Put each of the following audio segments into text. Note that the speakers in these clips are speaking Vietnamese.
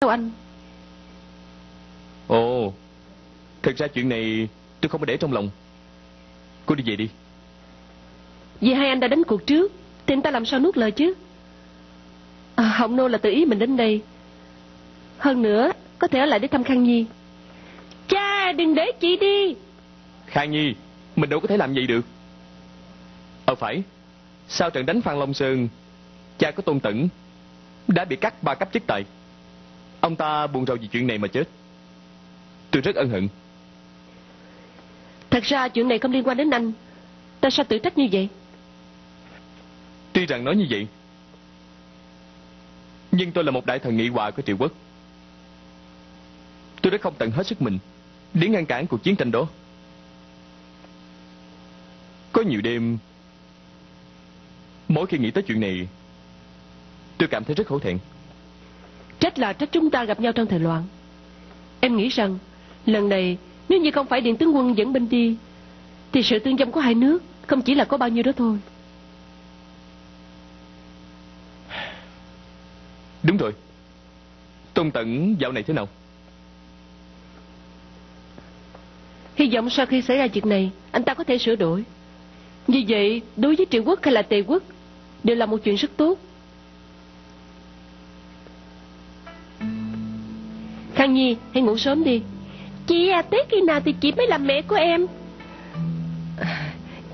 đâu anh? Ồ Thực ra chuyện này tôi không có để trong lòng. Cô đi về đi. Vì hai anh đã đánh cuộc trước Thì anh ta làm sao nuốt lời chứ? À, Hồng Nô là tự ý mình đến đây. Hơn nữa Có thể ở lại để thăm Khang Nhi. Cha đừng để chị đi. Khang Nhi Mình đâu có thể làm vậy được. Ờ phải. Sau trận đánh Phan Long Sơn Cha của Tôn Tẩn Đã bị cắt ba cấp chức tài Ông ta buồn rầu vì chuyện này mà chết. Tôi rất ân hận. Thật ra chuyện này không liên quan đến anh. Tại sao tự trách như vậy? Tuy rằng nói như vậy Nhưng tôi là một đại thần nghị hòa của triệu quốc. Tôi đã không tận hết sức mình Để ngăn cản cuộc chiến tranh đó. Có nhiều đêm Mỗi khi nghĩ tới chuyện này Tôi cảm thấy rất hổ thẹn Trách là trách chúng ta gặp nhau trong thời loạn. Em nghĩ rằng Lần này nếu như không phải Điện tướng quân dẫn binh đi Thì sự tương vong của hai nước Không chỉ là có bao nhiêu đó thôi. Đúng rồi. Tôn Tẩn dạo này thế nào? Hy vọng sau khi xảy ra chuyện này Anh ta có thể sửa đổi. Như vậy đối với triệu quốc hay là tề quốc Đều là một chuyện rất tốt Khang Nhi, hãy ngủ sớm đi. Chị à tới khi nào thì chị mới làm mẹ của em.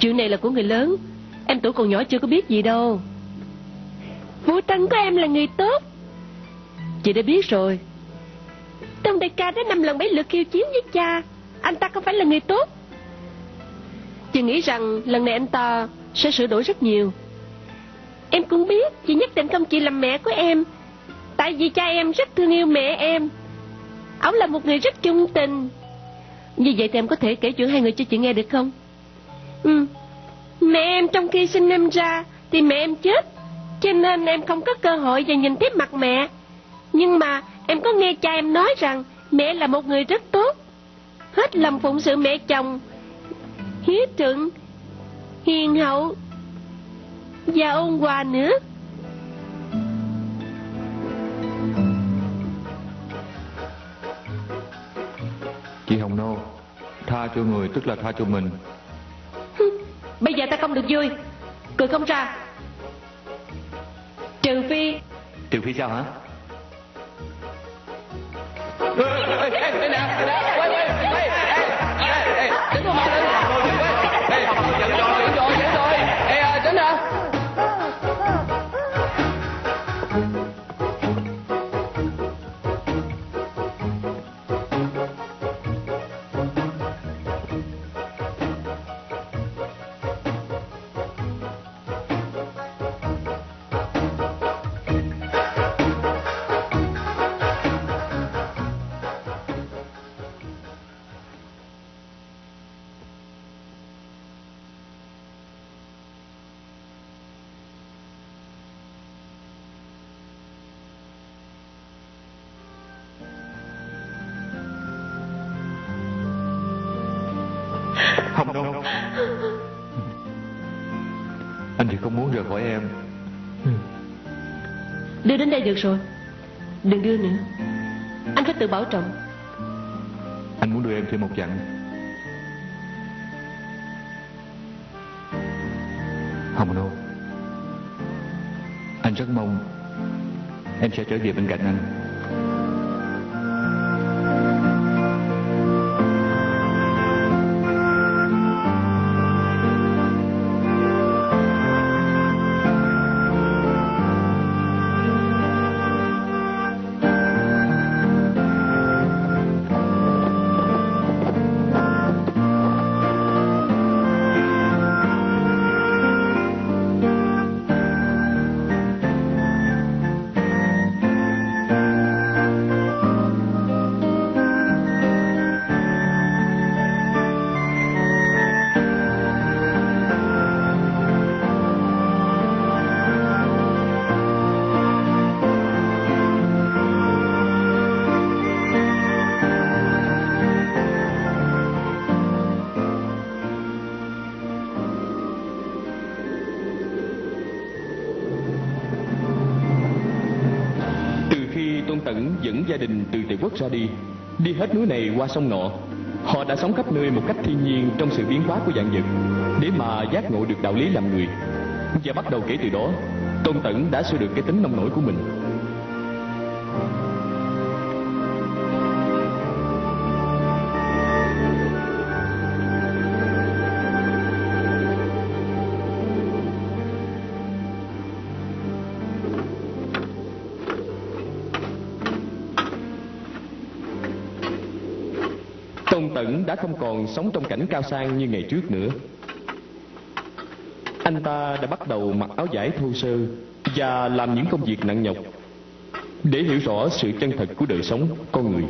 Chuyện này là của người lớn. Em tuổi còn nhỏ chưa có biết gì đâu. Vũ Tân của em là người tốt. Chị đã biết rồi. Tông đại ca đã năm lần bấy lượt khiêu chiến với cha. Anh ta không phải là người tốt. Chị nghĩ rằng lần này anh ta sẽ sửa đổi rất nhiều. Em cũng biết, Chị nhất định không chỉ làm mẹ của em. Tại vì cha em rất thương yêu mẹ em. Ông là một người rất trung tình. Như vậy thì em có thể kể chuyện hai người cho chị nghe được không? Ừ. Mẹ em trong khi sinh em ra Thì mẹ em chết Cho nên em không có cơ hội để nhìn thấy mặt mẹ. Nhưng mà em có nghe cha em nói rằng Mẹ là một người rất tốt. Hết lòng phụng sự mẹ chồng Hiếu thuận, Hiền hậu Và ôn hòa nữa. Tha cho người tức là tha cho mình. Bây giờ ta không được vui. Cười không ra. Trừ phi Trừ phi sao hả muốn rời khỏi em. Đưa đến đây được rồi. Đừng đưa nữa. Anh phải tự bảo trọng. Anh muốn đưa em thêm một chặng. Hồng Nô Anh rất mong Em sẽ trở về bên cạnh anh gia đình từ Tề Quốc ra đi, đi hết núi này qua sông nọ. Họ đã sống khắp nơi một cách thiên nhiên trong sự biến hóa của dạng vật, để mà giác ngộ được đạo lý làm người. Và bắt đầu kể từ đó, Tôn Tẩn đã sửa được cái tính nông nổi của mình. Đã không còn sống trong cảnh cao sang như ngày trước nữa. Anh ta đã bắt đầu mặc áo vải thô sơ và làm những công việc nặng nhọc để hiểu rõ sự chân thật của đời sống con người.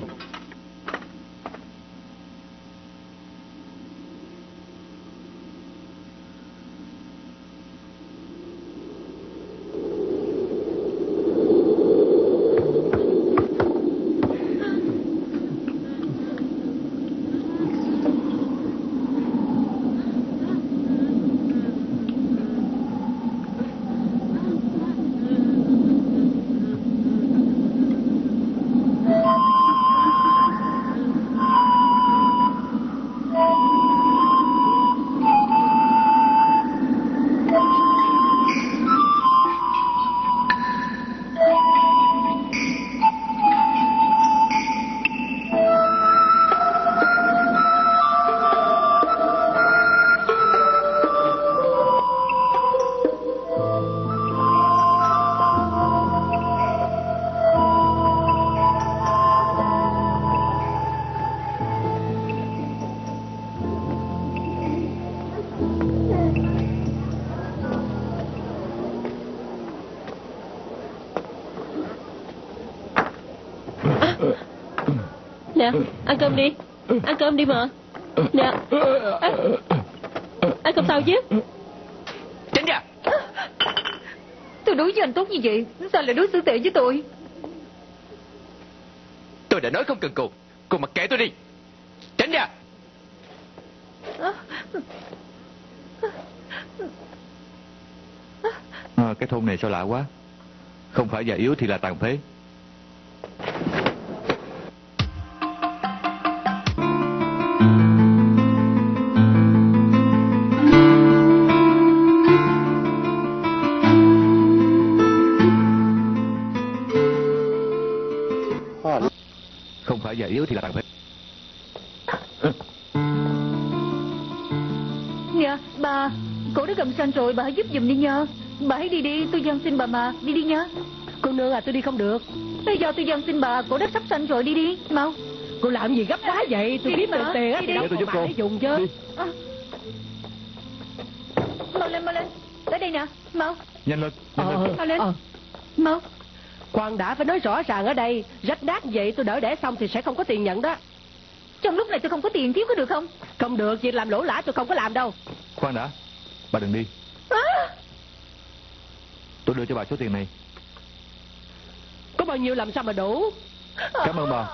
Nè. Ăn cơm đi. Ăn cơm đi mà. Nè à, Ăn cơm tao chứ Tránh ra! Tôi đối với anh tốt như vậy Sao lại đối xử tệ với tôi? Tôi đã nói không cần cô. Cô mặc kệ tôi đi. Tránh ra! à, Cái thôn này sao lạ quá? Không phải già yếu thì là tàn phế bà hãy giúp giùm đi nha Bà hãy đi đi tôi dân xin bà mà. Đi đi nha Cô nương à tôi đi không được. Bây giờ tôi dân xin bà Cổ đã sắp sanh rồi đi đi. Mau. Cô làm gì gấp quá vậy? Tôi kiếm được mà. tiền á Đi Thì đâu Để tôi giúp cô. dùng chứ. Đi. à. Mau lên mau lên. Tới đây nè. Mau. Nhanh lên, nhanh Ờ, lên. Mau lên. ờ. Mau. Khoan đã phải nói rõ ràng ở đây. Rách nát vậy tôi đỡ đẻ xong thì sẽ không có tiền nhận đó. Trong lúc này tôi không có tiền thiếu có được không? Không được việc làm lỗ lã tôi không có làm đâu. Khoan đã Bà đừng đi. Tôi đưa cho bà số tiền này. Có bao nhiêu làm sao mà đủ? Cảm ơn bà.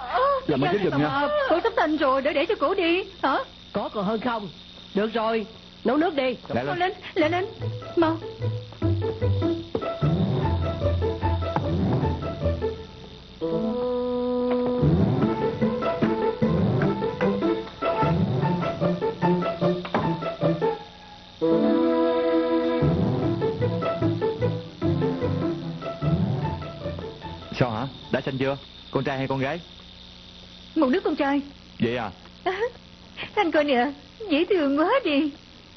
Làm ơn giúp giùm nha. bà, Cổ sắp sanh rồi để để cho cổ đi. Hả? Có còn hơn không? Được rồi Nấu nước đi. Lại Mau lên. Lên lên lên. Mau sanh chưa? Con trai hay con gái? Một đứa con trai Vậy à? à, Anh coi nè Dễ thương quá đi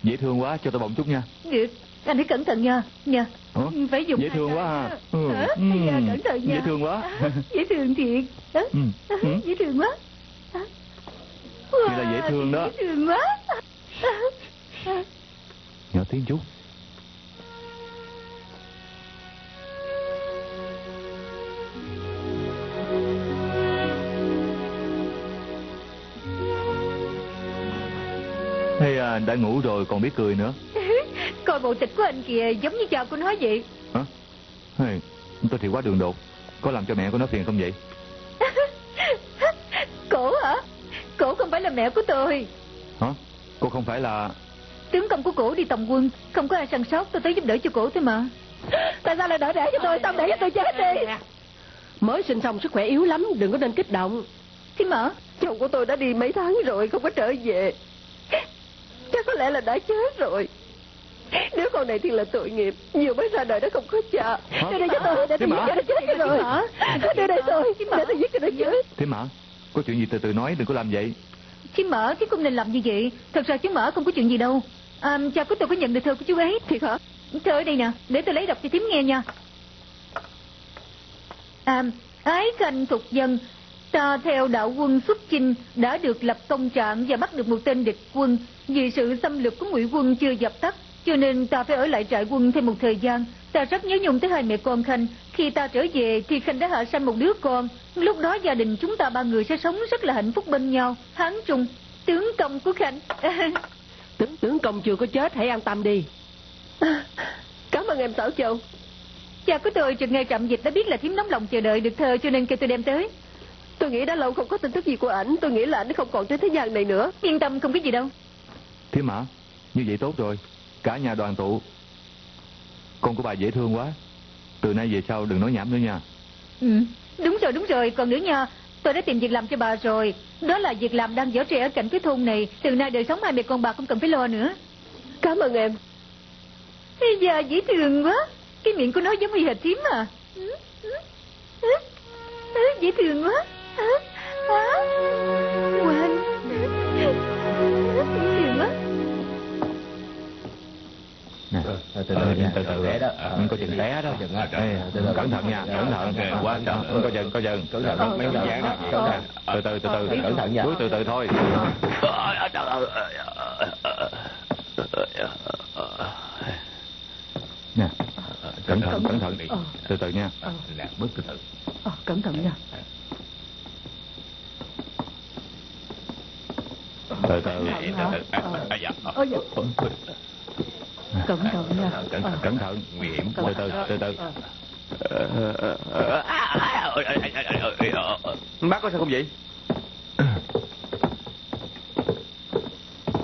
Dễ thương quá, cho tôi bỗng chút nha Được Anh hãy cẩn thận nha Nha Hả? Phải dùng Dễ thương quá ha. nha. Ừ. Hả? Ừ. Cẩn thận nha Dễ thương quá. À, Dễ thương thiệt Hả? Ừ. Dễ thương quá Hả? Vậy là dễ thương đó. Dễ thương quá Nhỏ tiếng chút Hay à, đã ngủ rồi còn biết cười nữa. Coi bộ tịch của anh kìa Giống như cha của nó vậy. Hả? Hay, tôi thì quá đường đột. Có làm cho mẹ của nó phiền không vậy? Cổ hả? Cổ không phải là mẹ của tôi. Hả? Cô không phải là Tướng công của cổ đi tòng quân Không có ai săn sóc tôi tới giúp đỡ cho cổ thôi mà. Tại sao lại đỡ đẻ cho tôi? Sao để cho tôi chết đi. Mới sinh xong sức khỏe yếu lắm Đừng có nên kích động. Thím mở. Chồng của tôi đã đi mấy tháng rồi Không có trở về Chắc có lẽ là đã chết rồi. Đứa con này thì là tội nghiệp Nhiều mới ra đời nó không có cha. Đưa đây cho tôi Để tôi giết cho nó chết rồi. Đưa đây tôi Để tôi giết cho nó chết Thế mà? Có chuyện gì từ từ nói đừng có làm vậy. Thím mở thím không nên làm như vậy? Thật ra chú mở không có chuyện gì đâu. À, Cha của tôi có nhận được thơ của chú ấy. Thiệt hả? Thơ ở đây nè Để tôi lấy đọc cho thím nghe nha. À Ái khanh thuộc dân Ta theo đạo quân xuất chinh đã được lập công trạng và bắt được một tên địch quân. Vì sự xâm lược của ngụy quân chưa dập tắt, cho nên ta phải ở lại trại quân thêm một thời gian. Ta rất nhớ nhung tới hai mẹ con Khanh. Khi ta trở về thì Khanh đã hạ sanh một đứa con. Lúc đó gia đình chúng ta ba người sẽ sống rất là hạnh phúc bên nhau. Hán Trung, tướng công của Khanh. Tướng tướng công chưa có chết hãy an tâm đi Cảm ơn em Sáu Châu Cha của tôi trực nghe trạm dịch đã biết là thím nóng lòng chờ đợi được thơ cho nên kêu tôi đem tới. Tôi nghĩ đã lâu không có tin tức gì của ảnh Tôi nghĩ là ảnh không còn trên thế gian này nữa Yên tâm không biết gì đâu. Thế mà Như vậy tốt rồi Cả nhà đoàn tụ Con của bà dễ thương quá Từ nay về sau đừng nói nhảm nữa nha Ừ, đúng rồi đúng rồi, còn nữa nha, tôi đã tìm việc làm cho bà rồi. Đó là việc làm đang dở trẻ ở cạnh cái thôn này. Từ nay đời sống hai mẹ con bà không cần phải lo nữa. Cảm ơn em Bây giờ dễ thương quá. Cái miệng của nó giống như hệt thím à. Ừ, ừ, ừ, Dễ thương quá. À, à, từ từ nha. từ từ. Té đó. Ừ, Có chừng té đó. Từ từ. Cẩn thận nha cẩn thận. quá chừng. Ừ, Có chừng có chừng Cẩn thận, mấy cái dáng đó. Cẩn thận. Từ từ từ từ. Cẩn thận nha. Bước từ từ thôi. Nè Cẩn thận cẩn thận. Từ từ nha. Nè, bước từ từ. Ờ, Cẩn thận nha. Từ từ. À, dạ. Ôi dạ. Cẩn thận nha Cẩn thận cẩn thận Nguy hiểm. Từ từ từ từ Bác có sao không vậy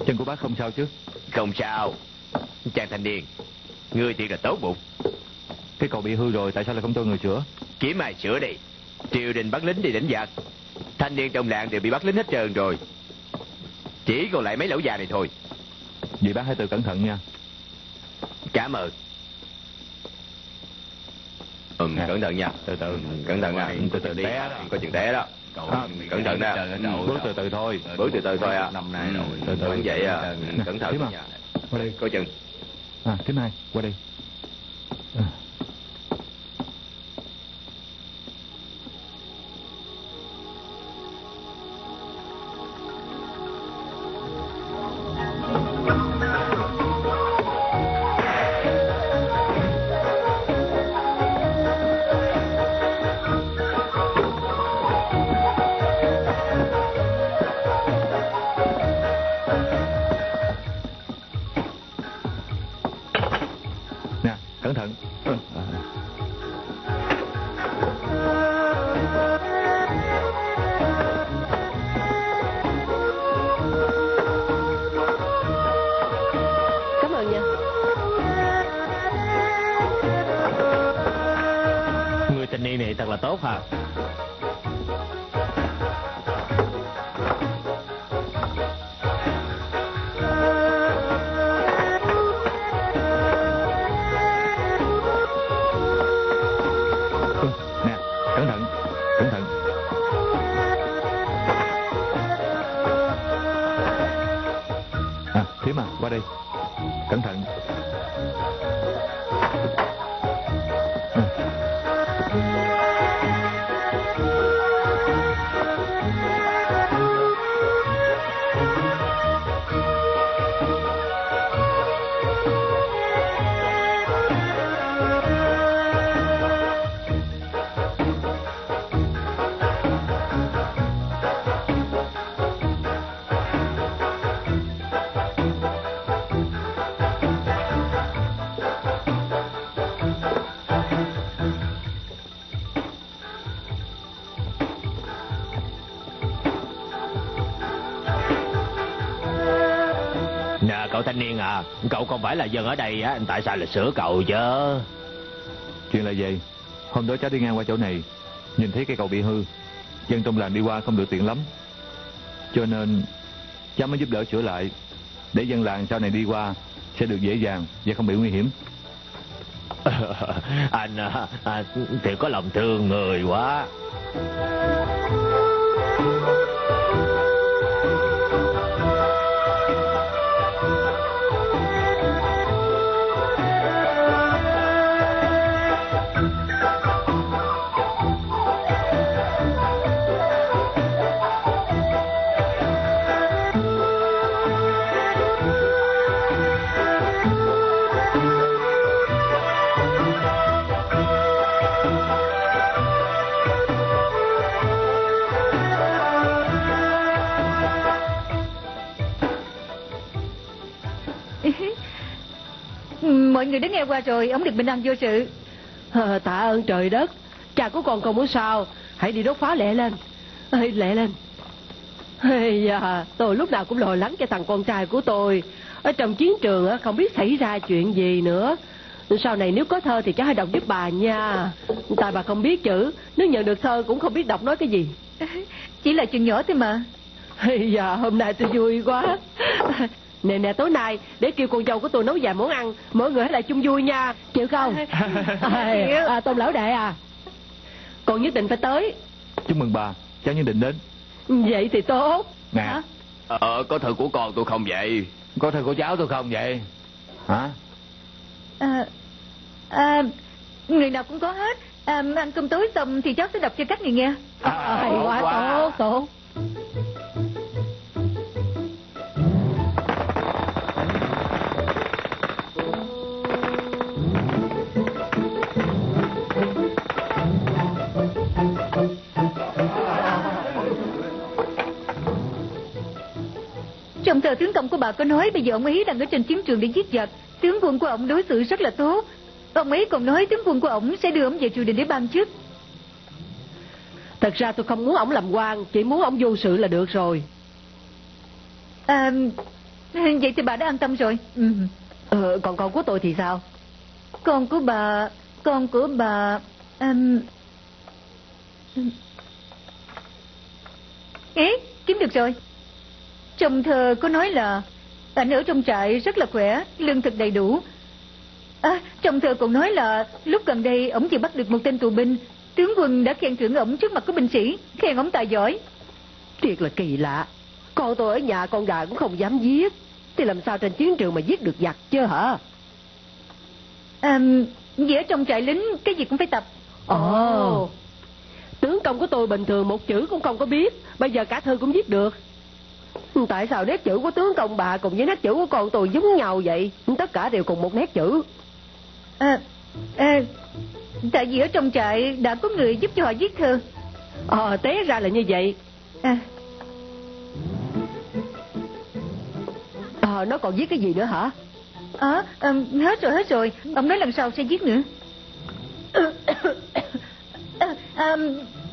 Chân của bác không sao chứ Không sao. Chàng thanh niên, ngươi thiệt là tốt bụng. Cái cầu bị hư rồi tại sao lại không cho người sửa Kiếm ai sửa đi. Triều đình bắt lính đi đánh giặc. Thanh niên trong làng đều bị bắt lính hết trơn rồi. Chỉ còn lại mấy lão già này thôi. Vậy bác hãy tự cẩn thận nha Cảm ơn. Ừ, cẩn thận nha. Từ từ. Ừ, cẩn thận nha. Từ từ, đi. Có chừng té đó. À, Cẩn thận nè. Bước từ từ thôi Bước từ từ thôi à. Năm nay rồi. Từ từ. Vậy à. Cẩn thận à. nha. Có chừng. À thím hai qua đây à. Niên này không phải là dân ở đây á, tại sao lại sửa cậu chứ? Chuyện là gì Hôm đó cháu đi ngang qua chỗ này Nhìn thấy cây cầu bị hư, dân trong làng đi qua không được tiện lắm. Cho nên cha mới giúp đỡ sửa lại, để dân làng sau này đi qua sẽ được dễ dàng và không bị nguy hiểm. anh à, à, thì có lòng thương người quá. Nghe qua rồi, ông được bình an vô sự. Tạ ơn trời đất. Cha của con không có sao? Hãy đi đốt pháo lẹ lên. Ê, lẹ lên. Da, tôi lúc nào cũng lo lắng cho thằng con trai của tôi. Ở trong chiến trường không biết xảy ra chuyện gì nữa. Sau này nếu có thơ thì cháu hãy đọc giúp bà nha. Tại bà không biết chữ. Nếu nhận được thơ cũng không biết đọc nói cái gì. Chỉ là chuyện nhỏ thôi mà. Da, hôm nay tôi vui quá Nè nè tối nay để kêu con dâu của tôi nấu vài món ăn Mỗi người hãy lại chung vui nha Chịu không à, à, Tôn lão đệ à Con nhất định phải tới Chúc mừng bà, cháu nhất định đến. Vậy thì tốt Nè, Hả? Ờ, có thơ của con tôi không vậy? có thơ của cháu tôi không vậy? Hả? À, à, người nào cũng có hết. À, ăn cơm tối xong thì cháu sẽ đọc cho các người nghe. à, Hay tốt quá quá. tốt tốt Trong tờ tướng công của bà có nói bây giờ ông ấy đang ở trên chiến trường để giết giặc. Tướng quân của ông đối xử rất là tốt. Ông ấy còn nói tướng quân của ông sẽ đưa ông về triều đình để ban chức. Thật ra tôi không muốn ổng làm quan Chỉ muốn ổng vô sự là được rồi À, vậy thì bà đã an tâm rồi. Ừ. ờ, Còn con của tôi thì sao Con của bà, con của bà... Um... Ế, kiếm được rồi. Trong thơ có nói là anh ở trong trại rất là khỏe, lương thực đầy đủ. À, trong thơ còn nói là lúc gần đây ổng vừa bắt được một tên tù binh, tướng quân đã khen thưởng ổng trước mặt của binh sĩ, khen ổng tài giỏi. Thiệt là kỳ lạ. Con tôi ở nhà con gà cũng không dám giết. Thì làm sao trên chiến trường mà giết được giặc chứ hả? À, ở trong trại lính cái gì cũng phải tập. Ồ. Tướng công của tôi bình thường một chữ cũng không có biết. Bây giờ cả thư cũng viết được Tại sao nét chữ của tướng công bà cùng với nét chữ của con tôi giống nhau vậy? Tất cả đều cùng một nét chữ. À, à, tại vì ở trong trại đã có người giúp cho họ viết thơ. Ờ té ra là như vậy. À, Ờ nó còn viết cái gì nữa hả? À, à, hết rồi hết rồi, ông nói lần sau sẽ viết nữa. À, à,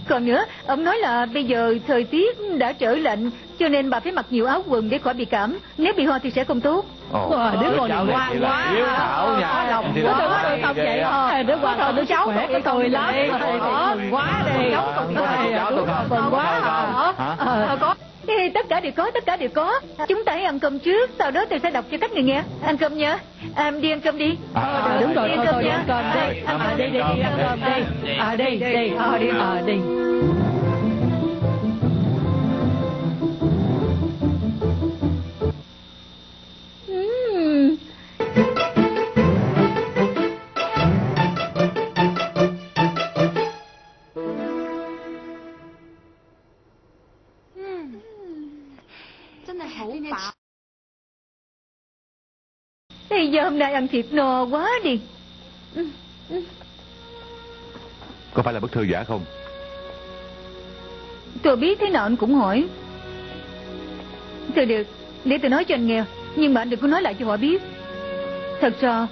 còn nữa, ông nói là bây giờ thời tiết đã trở lạnh, cho nên bà phải mặc nhiều áo quần để khỏi bị cảm. Nếu bị ho thì sẽ không tốt. Ồ, Ờ, đứa con cháu này ngoan quá hiếu thảo Có nha. lòng Thì của nó tôi không vậy thôi đứa con tôi đứa cháu khỏe của tôi lắm quá đi Cháu còn có cháu tôi còn quá Có hả Hả? Ờ, có Ê, tất cả đều có, tất cả đều có. Chúng ta hãy ăn cơm trước, sau đó tôi sẽ đọc cho các người nghe. Ăn cơm nha. À, đi ăn cơm đi. À, Ờ, đúng rồi đi ăn đi nha. ăn cơm đi À, à, đi đi đi ăn cơm đi à đi đi ờ đi ờ đi giờ hôm nay ăn thịt no quá đi. Có phải là bức thư giả không? Tôi biết thế nào anh cũng hỏi. Thôi được, để tôi nói cho anh nghe. Nhưng mà anh đừng có nói lại cho họ biết. Thật ra,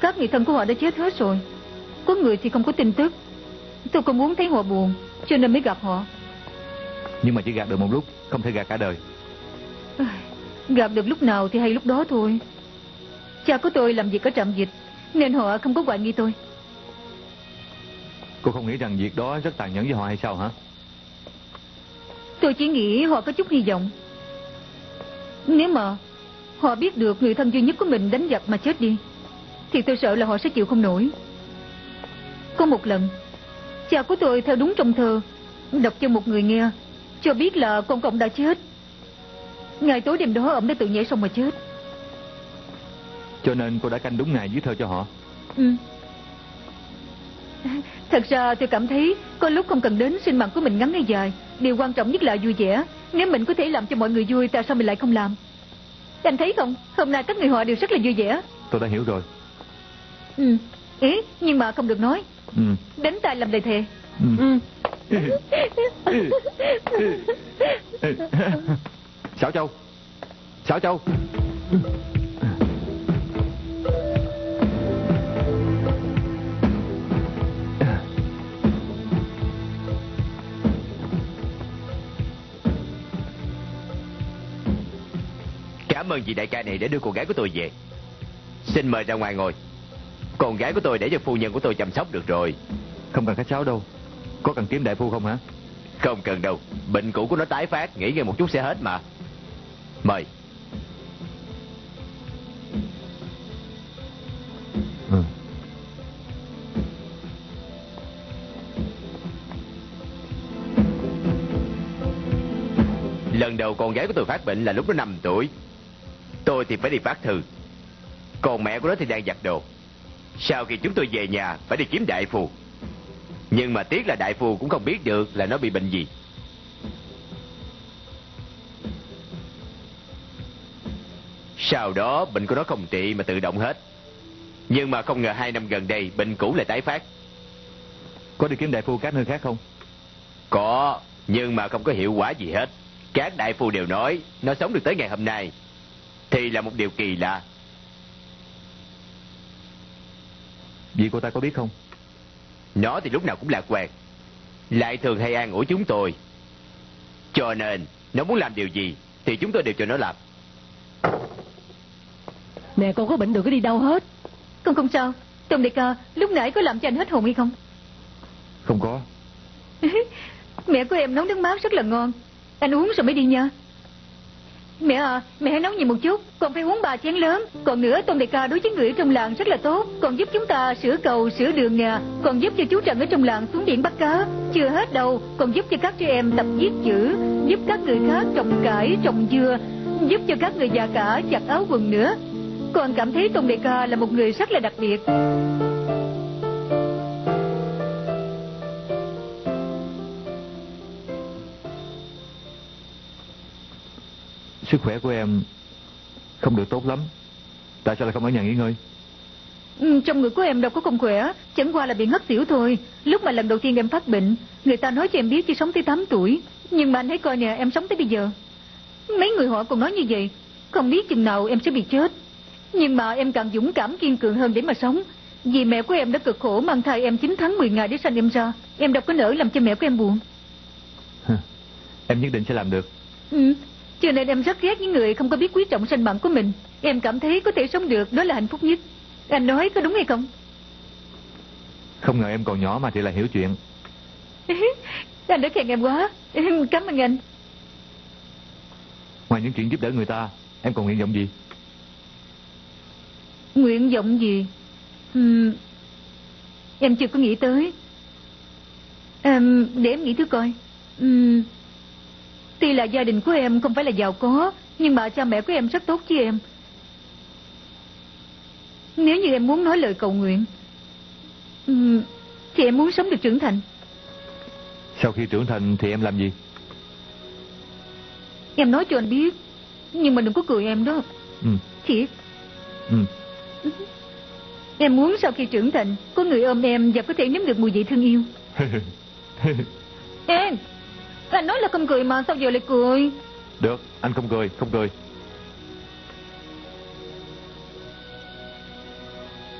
các người thân của họ đã chết hết rồi. Có người thì không có tin tức. Tôi không muốn thấy họ buồn, cho nên mới gặp họ. Nhưng mà chỉ gạt được một lúc, không thể gạt cả đời. Gặp được lúc nào thì hay lúc đó thôi. Cha của tôi làm việc ở trạm dịch, nên họ không có hoài nghi tôi. Cô không nghĩ rằng việc đó rất tàn nhẫn với họ hay sao hả? Tôi chỉ nghĩ họ có chút hy vọng. Nếu mà họ biết được người thân duy nhất của mình đánh giặc mà chết đi, thì tôi sợ là họ sẽ chịu không nổi. Có một lần, cha của tôi theo đúng trong thơ, đọc cho một người nghe, cho biết là con cộng đã chết. Ngày tối đêm đó ông đã tự nhảy sông mà chết. Cho nên cô đã canh đúng ngày dưới thơ cho họ. Ừ. Thật ra tôi cảm thấy có lúc không cần đến sinh mạng của mình ngắn hay dài. Điều quan trọng nhất là vui vẻ. Nếu mình có thể làm cho mọi người vui, tại sao mình lại không làm? Anh thấy không? Hôm nay các người họ đều rất là vui vẻ. Tôi đã hiểu rồi. Ừ. Ý, nhưng mà không được nói. Ừ. Đến tay làm lời thề. Ừ. Ừ. Xảo Châu Xảo Châu ơn vị đại ca này đã đưa cô gái của tôi về. Xin mời ra ngoài ngồi. Con gái của tôi để cho phu nhân của tôi chăm sóc được rồi. Không cần khách sáo đâu. Có cần kiếm đại phu không hả? Không cần đâu. Bệnh cũ của nó tái phát Nghỉ ngơi một chút sẽ hết mà. Mời. Ừ. Lần đầu con gái của tôi phát bệnh là lúc nó 5 tuổi Tôi thì phải đi phát thư. Còn mẹ của nó thì đang giặt đồ. Sau khi chúng tôi về nhà Phải đi kiếm đại phu. Nhưng mà tiếc là đại phu cũng không biết được Là nó bị bệnh gì. Sau đó bệnh của nó không trị mà tự động hết. Nhưng mà không ngờ hai năm gần đây Bệnh cũ lại tái phát. Có đi kiếm đại phu các nơi khác không? Có Nhưng mà không có hiệu quả gì hết. Các đại phu đều nói Nó sống được tới ngày hôm nay Thì là một điều kỳ lạ Vì cô ta có biết không Nó thì lúc nào cũng lạc quan Lại thường hay an ủi chúng tôi Cho nên Nó muốn làm điều gì Thì chúng tôi đều cho nó làm Mẹ con có bệnh đừng có đi đâu hết Con không sao. Tùng đại ca, lúc nãy có làm cho anh hết hồn hay không? Không có Mẹ của em nấu nước mát rất là ngon. Anh uống rồi mới đi nha. Mẹ à, mẹ hãy nấu nhiều một chút, còn phải uống ba chén lớn. Còn nữa, Tôn Đại ca đối với người ở trong làng rất là tốt, còn giúp chúng ta sửa cầu, sửa đường nè còn giúp cho chú Trần ở trong làng xuống biển bắt cá. Chưa hết đâu, còn giúp cho các trẻ em tập viết chữ, giúp các người khác trồng cải, trồng dưa, giúp cho các người già cả giặt áo quần nữa. Con cảm thấy Tôn Đại ca là một người rất là đặc biệt. Sức khỏe của em Không được tốt lắm. Tại sao lại không ở nhà nghỉ ngơi? Ừ, trong người của em đâu có không khỏe. Chẳng qua là bị ngất xỉu thôi. Lúc mà lần đầu tiên em phát bệnh Người ta nói cho em biết chỉ sống tới 8 tuổi. Nhưng mà anh thấy coi nè em sống tới bây giờ. Mấy người họ còn nói như vậy Không biết chừng nào em sẽ bị chết. Nhưng mà em càng dũng cảm kiên cường hơn để mà sống. Vì mẹ của em đã cực khổ mang thai em 9 tháng 10 ngày để sanh em ra. Em đâu có nỡ làm cho mẹ của em buồn. Em nhất định sẽ làm được. Ừ. Cho nên em rất ghét những người không có biết quý trọng sinh mạng của mình. Em cảm thấy có thể sống được đó là hạnh phúc nhất. Anh nói có đúng hay không? Không ngờ em còn nhỏ mà thì lại hiểu chuyện. Anh đã khen em quá. Em Cảm ơn anh. Ngoài những chuyện giúp đỡ người ta Em còn nguyện vọng gì? Nguyện vọng gì? Ừm, Em chưa có nghĩ tới. Ừm, Để em nghĩ thử coi. Ừm, Tuy là gia đình của em không phải là giàu có Nhưng mà cha mẹ của em rất tốt với em. Nếu như em muốn nói lời cầu nguyện Thì em muốn sống được trưởng thành. Sau khi trưởng thành thì em làm gì? Em nói cho anh biết Nhưng mà đừng có cười em đó. Ừ, Thiệt ừ. Em muốn sau khi trưởng thành Có người ôm em và có thể nếm được mùi vị thương yêu. Em Anh nói là không cười mà sao giờ lại cười? Được anh không cười không cười.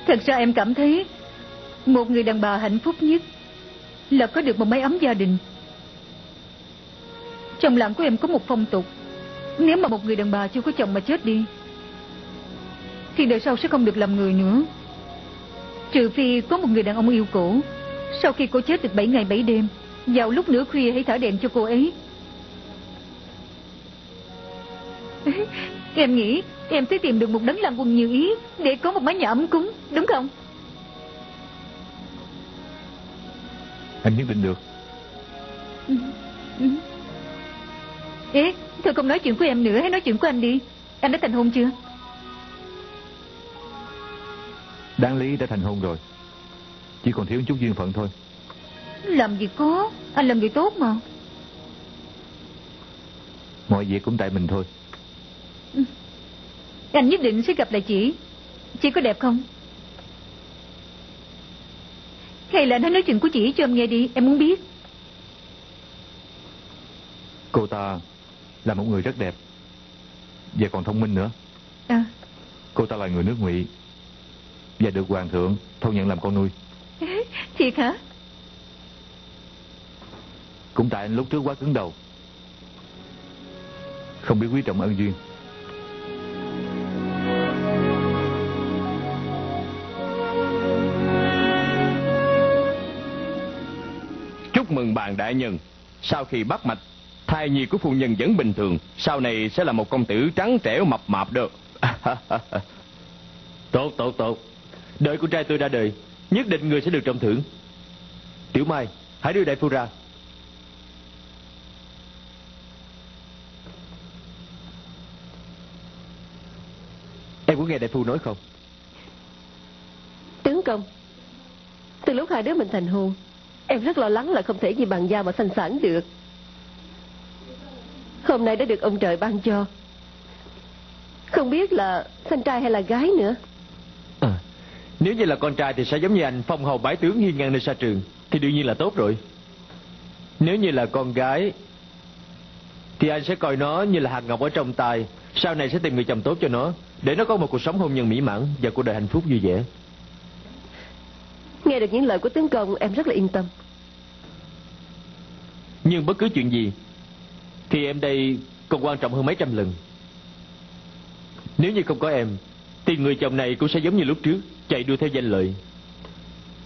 Thật ra em cảm thấy Một người đàn bà hạnh phúc nhất Là có được một mái ấm gia đình. Trong làng của em có một phong tục. Nếu mà một người đàn bà chưa có chồng mà chết đi Thì đời sau sẽ không được làm người nữa. Trừ phi có một người đàn ông yêu cổ. Sau khi cô chết được 7 ngày 7 đêm Vào lúc nửa khuya hãy thở đèn cho cô ấy. Em nghĩ em sẽ tìm được một đấng làm quần nhiều ý Để có một mái nhà ấm cúng Đúng không? Anh nhất định được. Ê Thôi không nói chuyện của em nữa Hãy nói chuyện của anh đi. Anh đã thành hôn chưa? Đáng lý đã thành hôn rồi. Chỉ còn thiếu chút duyên phận thôi Làm gì có Anh là người tốt mà. Mọi việc cũng tại mình thôi. Anh nhất định sẽ gặp lại chị. Chị có đẹp không? Hay là anh nói chuyện của chị cho em nghe đi Em muốn biết. Cô ta là một người rất đẹp Và còn thông minh nữa. À. Cô ta là người nước ngụy Và được hoàng thượng thu nhận làm con nuôi. Thiệt hả Cũng tại anh lúc trước quá cứng đầu Không biết quý trọng ân duyên Chúc mừng bạn đại nhân. Sau khi bắt mạch, thai nhi của phu nhân vẫn bình thường. Sau này sẽ là một công tử trắng trẻo mập mạp được. Tốt, tốt, tốt. Đợi con trai tôi ra đời, nhất định người sẽ được trọng thưởng. Tiểu Mai, hãy đưa đại phu ra. Em có nghe đại phu nói không? Tướng công Từ lúc hai đứa mình thành hôn Em rất lo lắng là không thể gì bằng giao mà sanh sản được. Hôm nay đã được ông trời ban cho. Không biết là sanh trai hay là gái nữa. À, nếu như là con trai thì sẽ giống như anh phong hầu bái tướng hiên ngang nơi xa trường Thì đương nhiên là tốt rồi. Nếu như là con gái Thì anh sẽ coi nó như là hạt ngọc ở trong tay Sau này sẽ tìm người chồng tốt cho nó Để nó có một cuộc sống hôn nhân mỹ mãn Và cuộc đời hạnh phúc vui vẻ. Nghe được những lời của tướng công em rất là yên tâm. Nhưng bất cứ chuyện gì Thì em đây còn quan trọng hơn mấy trăm lần. Nếu như không có em Thì người chồng này cũng sẽ giống như lúc trước Chạy đua theo danh lợi.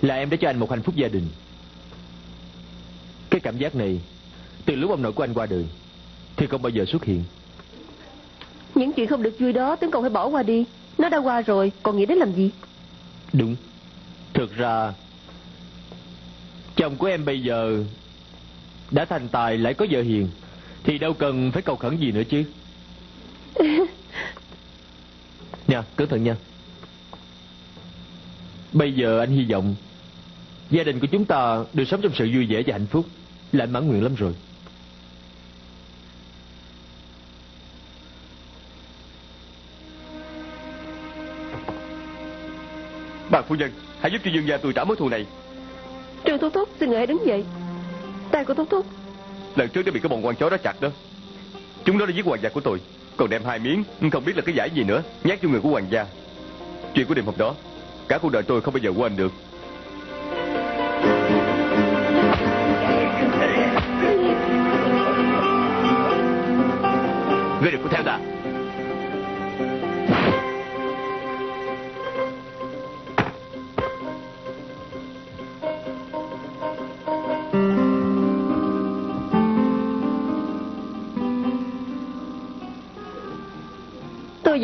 Là em đã cho anh một hạnh phúc gia đình. Cái cảm giác này Từ lúc ông nội của anh qua đời Thì không bao giờ xuất hiện Những chuyện không được vui đó tướng công phải bỏ qua đi. Nó đã qua rồi còn nghĩ đến làm gì? Đúng. Thực ra Chồng của em bây giờ Đã thành tài lại có vợ hiền Thì đâu cần phải cầu khẩn gì nữa chứ. Nha, cẩn thận nha. Bây giờ anh hy vọng Gia đình của chúng ta được sống trong sự vui vẻ và hạnh phúc Là anh mãn nguyện lắm rồi Bà phu nhân, hãy giúp cho dương gia tôi trả mối thù này. Trương Thúc Thúc xin người hãy đứng dậy Tay của Thúc Thúc Lần trước đã bị cái bọn quan chó đó chặt đó. Chúng nó đã giết hoàng gia của tôi. Còn đem hai miếng, không biết là cái giải gì nữa, nhát cho người của hoàng gia. Chuyện của đêm hôm đó, cả cuộc đời tôi không bao giờ quên được.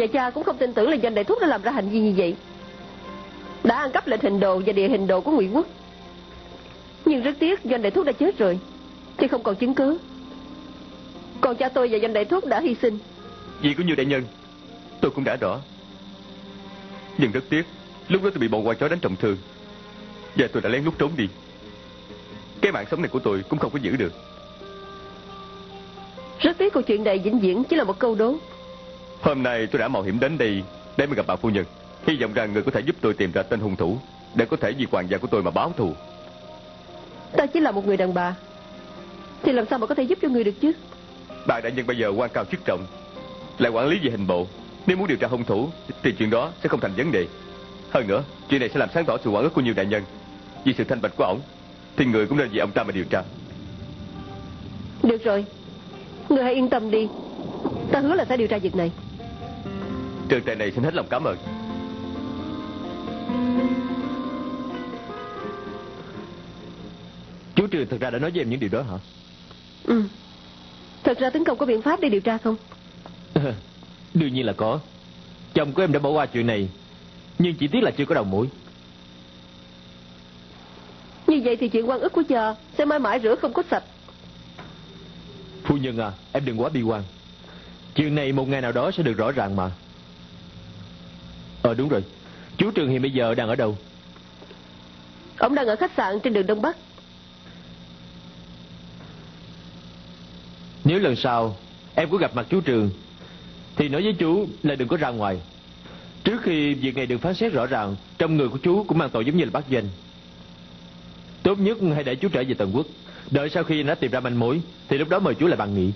Và cha cũng không tin tưởng là doanh đại thúc đã làm ra hành vi như vậy Đã ăn cắp lệnh hình đồ và địa hình đồ của ngụy quốc Nhưng rất tiếc doanh đại thúc đã chết rồi Thì không còn chứng cứ Còn cha tôi và doanh đại thúc đã hy sinh Vì của nhiều đại nhân, tôi cũng đã rõ. Nhưng rất tiếc, lúc đó tôi bị bọn quan chó đánh trọng thương. Và tôi đã lén lút trốn đi. Cái mạng sống này của tôi cũng không có giữ được. Rất tiếc câu chuyện này vĩnh viễn chỉ là một câu đố Hôm nay tôi đã mạo hiểm đến đây để mà gặp bà phu nhân. Hy vọng rằng người có thể giúp tôi tìm ra tên hung thủ để có thể vì hoàng gia của tôi mà báo thù. Ta chỉ là một người đàn bà Thì làm sao mà có thể giúp cho người được chứ Bà đại nhân bây giờ quan cao chức trọng, lại quản lý về hình bộ. Nếu muốn điều tra hung thủ thì chuyện đó sẽ không thành vấn đề. Hơn nữa, chuyện này sẽ làm sáng tỏ sự quản ức của nhiều đại nhân. Vì sự thanh bạch của ổng, thì người cũng nên vì ông ta mà điều tra. Được rồi Người hãy yên tâm đi Ta hứa là sẽ điều tra việc này Trường trại này xin hết lòng cảm ơn. Trường thật ra đã nói với em những điều đó hả? Ừ. Thật ra tấn công có biện pháp để điều tra không? Đương nhiên là có. Chồng của em đã bỏ qua chuyện này, nhưng chỉ tiếc là chưa có đầu mối. Như vậy thì chuyện quan ức của chờ sẽ mãi mãi rửa không có sạch. Phu nhân à, em đừng quá bi quan. Chuyện này một ngày nào đó sẽ được rõ ràng mà. Ờ đúng rồi, chú Trường hiện bây giờ đang ở đâu? Ông đang ở khách sạn trên đường Đông Bắc. Nếu lần sau em có gặp mặt chú Trường Thì nói với chú là đừng có ra ngoài Trước khi việc này được phán xét rõ ràng Trong người của chú cũng mang tội giống như là bắt danh Tốt nhất hãy để chú trở về Tần Quốc Đợi sau khi nó tìm ra manh mối Thì lúc đó mời chú lại bàn nghị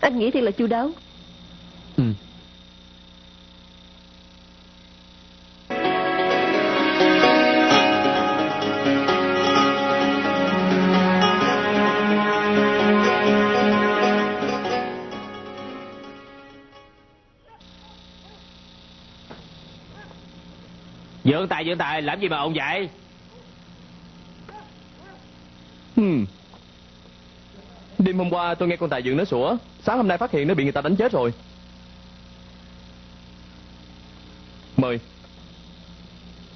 Anh nghĩ thì là chu đáo. Dượng tài dượng tài làm gì mà ông vậy? Hmm. Đêm hôm qua tôi nghe con tài dượng nó sủa Sáng hôm nay phát hiện nó bị người ta đánh chết rồi. Mời.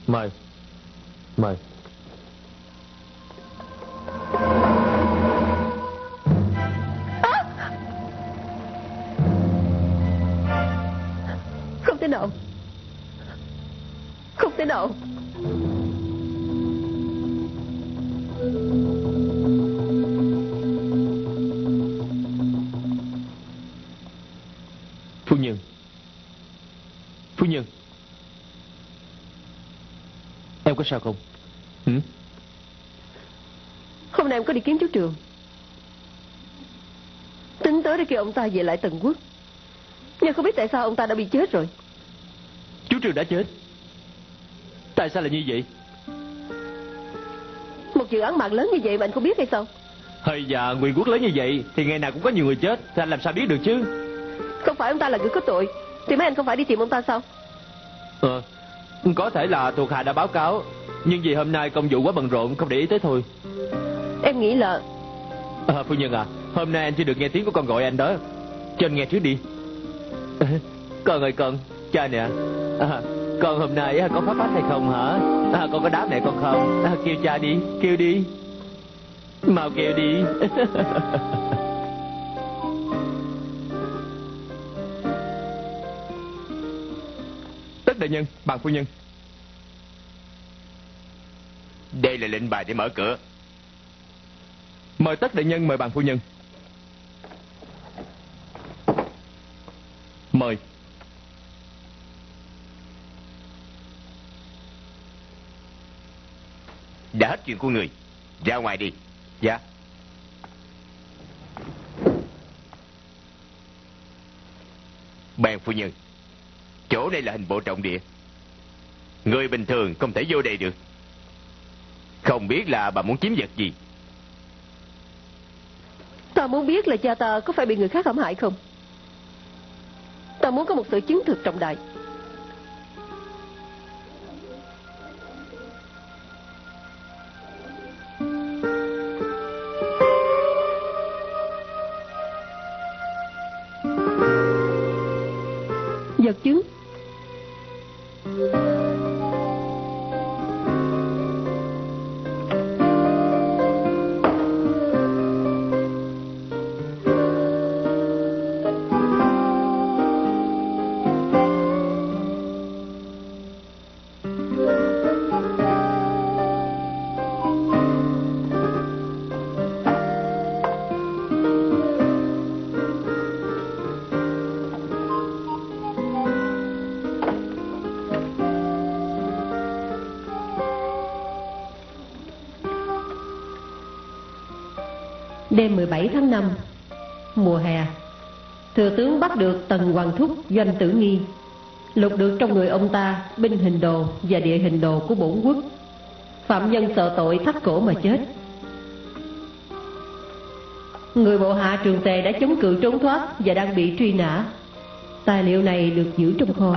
Mời. Mời Nào. Phu nhân Phu nhân Em có sao không Hử? Hôm nay em có đi kiếm chú Trường. Tính tới để kêu ông ta về lại Tần Quốc. Nhưng không biết tại sao ông ta đã bị chết rồi. Chú Trường đã chết Tại sao lại như vậy Một dự án mạng lớn như vậy mà anh không biết hay sao? Hơi dạ nguyên quốc lớn như vậy Thì ngày nào cũng có nhiều người chết Thì anh làm sao biết được chứ Không phải ông ta là người có tội. Thì mấy anh không phải đi tìm ông ta sao? Ờ Có thể là thuộc hạ đã báo cáo Nhưng vì hôm nay công vụ quá bận rộn Không để ý tới thôi Em nghĩ là à, Phu nhân à Hôm nay anh chưa được nghe tiếng của con gọi anh đó Cho anh nghe trước đi à, Con ơi con Cha nè à, Con hôm nay á, có pháp phách hay không hả? À, Con có đáp mẹ con không? À, Kêu cha đi Kêu đi. Mau kêu đi. Tất đại nhân, bàn phu nhân. Đây là lệnh bài để mở cửa. Mời tất đại nhân mời bàn phu nhân. Mời Đã hết chuyện của người. Ra ngoài đi. Dạ. Bàn phu nhân. Chỗ này là hình bộ trọng địa. Người bình thường không thể vô đây được. Không biết là bà muốn chiếm vật gì. Ta muốn biết là cha ta có phải bị người khác hãm hại không? Ta muốn có một sự chứng thực trọng đại. Đêm 17 tháng 5 Mùa hè, Thừa tướng bắt được Tần Hoàng Thúc doanh tử nghi, Lục được trong người ông ta Binh hình đồ và địa hình đồ của bổn quốc. Phạm nhân sợ tội thắt cổ mà chết. Người bộ hạ trường tề đã chống cự trốn thoát Và đang bị truy nã. Tài liệu này được giữ trong kho.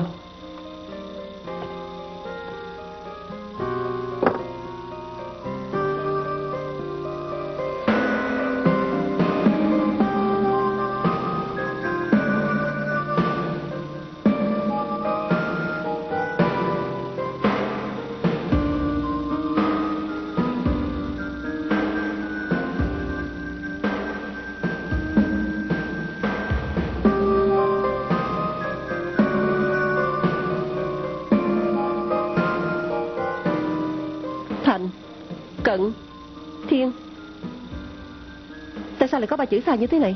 Chữ sai như thế này?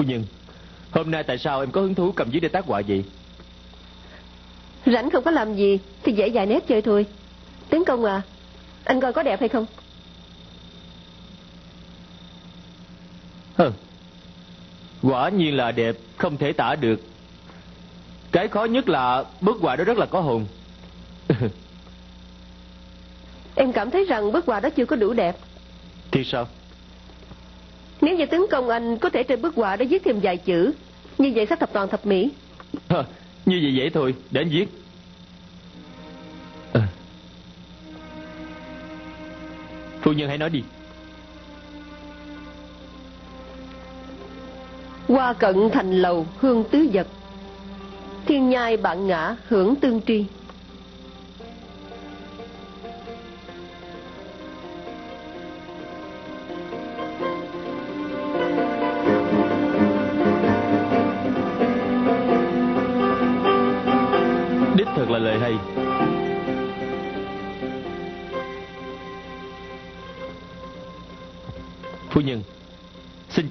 Phu nhân. Hôm nay tại sao em có hứng thú cầm giấy để tác họa vậy? Rảnh không có làm gì Thì dễ dài nét chơi thôi. Tướng công à Anh coi có đẹp hay không? Hừ. Quả nhiên là đẹp Không thể tả được. Cái khó nhất là bức họa đó rất là có hồn. Em cảm thấy rằng bức họa đó chưa có đủ đẹp. Thì sao Nếu như tướng công anh có thể trên bức họa đó viết thêm vài chữ Như vậy sắp thập toàn thập mỹ. Hờ, Như vậy dễ thôi Để anh viết. Ờ. Phu nhân hãy nói đi. Hoa cận thành lầu hương tứ vật. Thiên nhai bạn ngã hưởng tương tri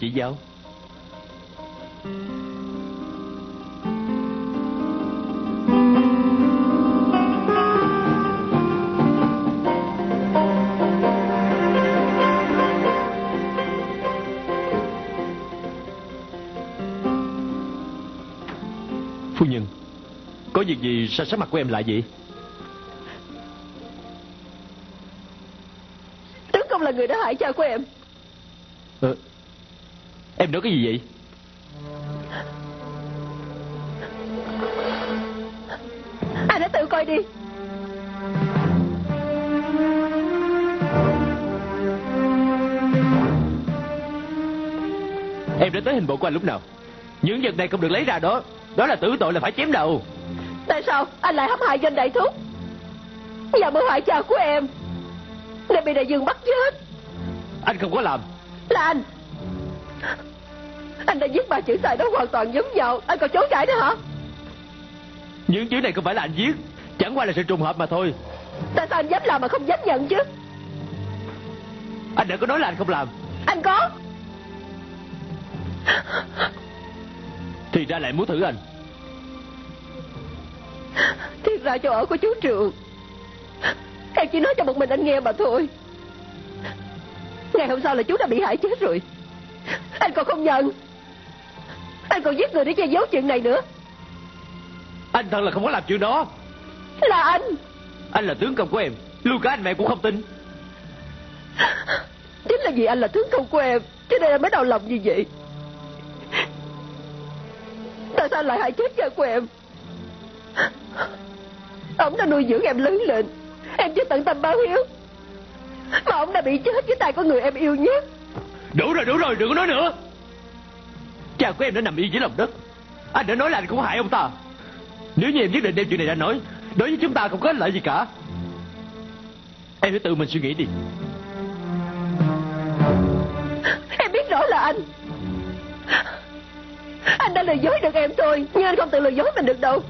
chỉ giáo Phu nhân, Có việc gì sao sắc mặt của em lại vậy? Tướng công là người đã hại cha của em. Em nói cái gì vậy? Anh hãy tự coi đi. Em đã tới hình bộ của anh lúc nào? Những vật này không được lấy ra đó. Đó là tử tội là phải chém đầu. Tại sao anh lại hãm hại doanh đại thúc? Và mưu hại cha của em. Nên bị đại dương bắt chết Anh không có làm. Là anh Anh đã viết ba chữ sai đó hoàn toàn giống nhau. Anh còn chối cãi nữa hả? Những chữ này không phải là anh viết Chẳng qua là sự trùng hợp mà thôi. Tại sao anh dám làm mà không dám nhận chứ? Anh đã có nói là anh không làm. Anh có. Thì ra lại muốn thử anh. Thiệt ra chỗ ở của chú Trường. Em chỉ nói cho một mình anh nghe mà thôi. Ngày hôm sau là chú đã bị hại chết rồi. Anh còn không nhận Anh còn giết người để che giấu chuyện này nữa? Anh thật là không có làm chuyện đó. Là anh. Anh là tướng công của em. Luôn cả anh mẹ cũng không tin. Chính là vì anh là tướng công của em Cho nên em mới đau lòng như vậy. Tại sao lại hại chết cha của em? Ông đã nuôi dưỡng em lớn lên. Em chưa tận tâm báo hiếu Mà ông đã bị chết với tay của người em yêu nhất. Đủ rồi đủ rồi đừng có nói nữa Cha của em đã nằm yên dưới lòng đất. Anh đã nói là anh cũng hại ông ta. Nếu như em nhất định đem chuyện này ra nói, Đối với chúng ta không có ích lợi gì cả. Em hãy tự mình suy nghĩ đi. Em biết rõ là anh. Anh đã lừa dối được em thôi, Nhưng anh không tự lừa dối mình được đâu.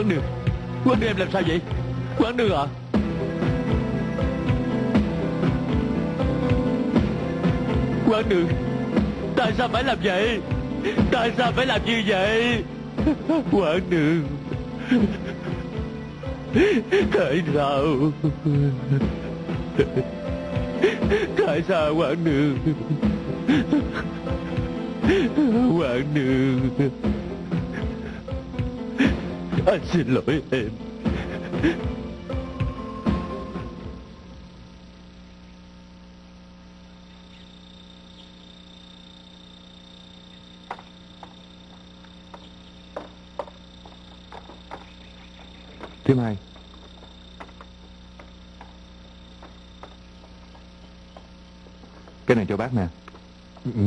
Quán đường Quán đường em làm sao vậy? Quán đường à? Quán đường Tại sao phải làm vậy? Tại sao phải làm như vậy? Quán đường Tại sao? Tại sao quán đường Quán đường anh xin lỗi em? Thứ hai Cái này cho bác nè.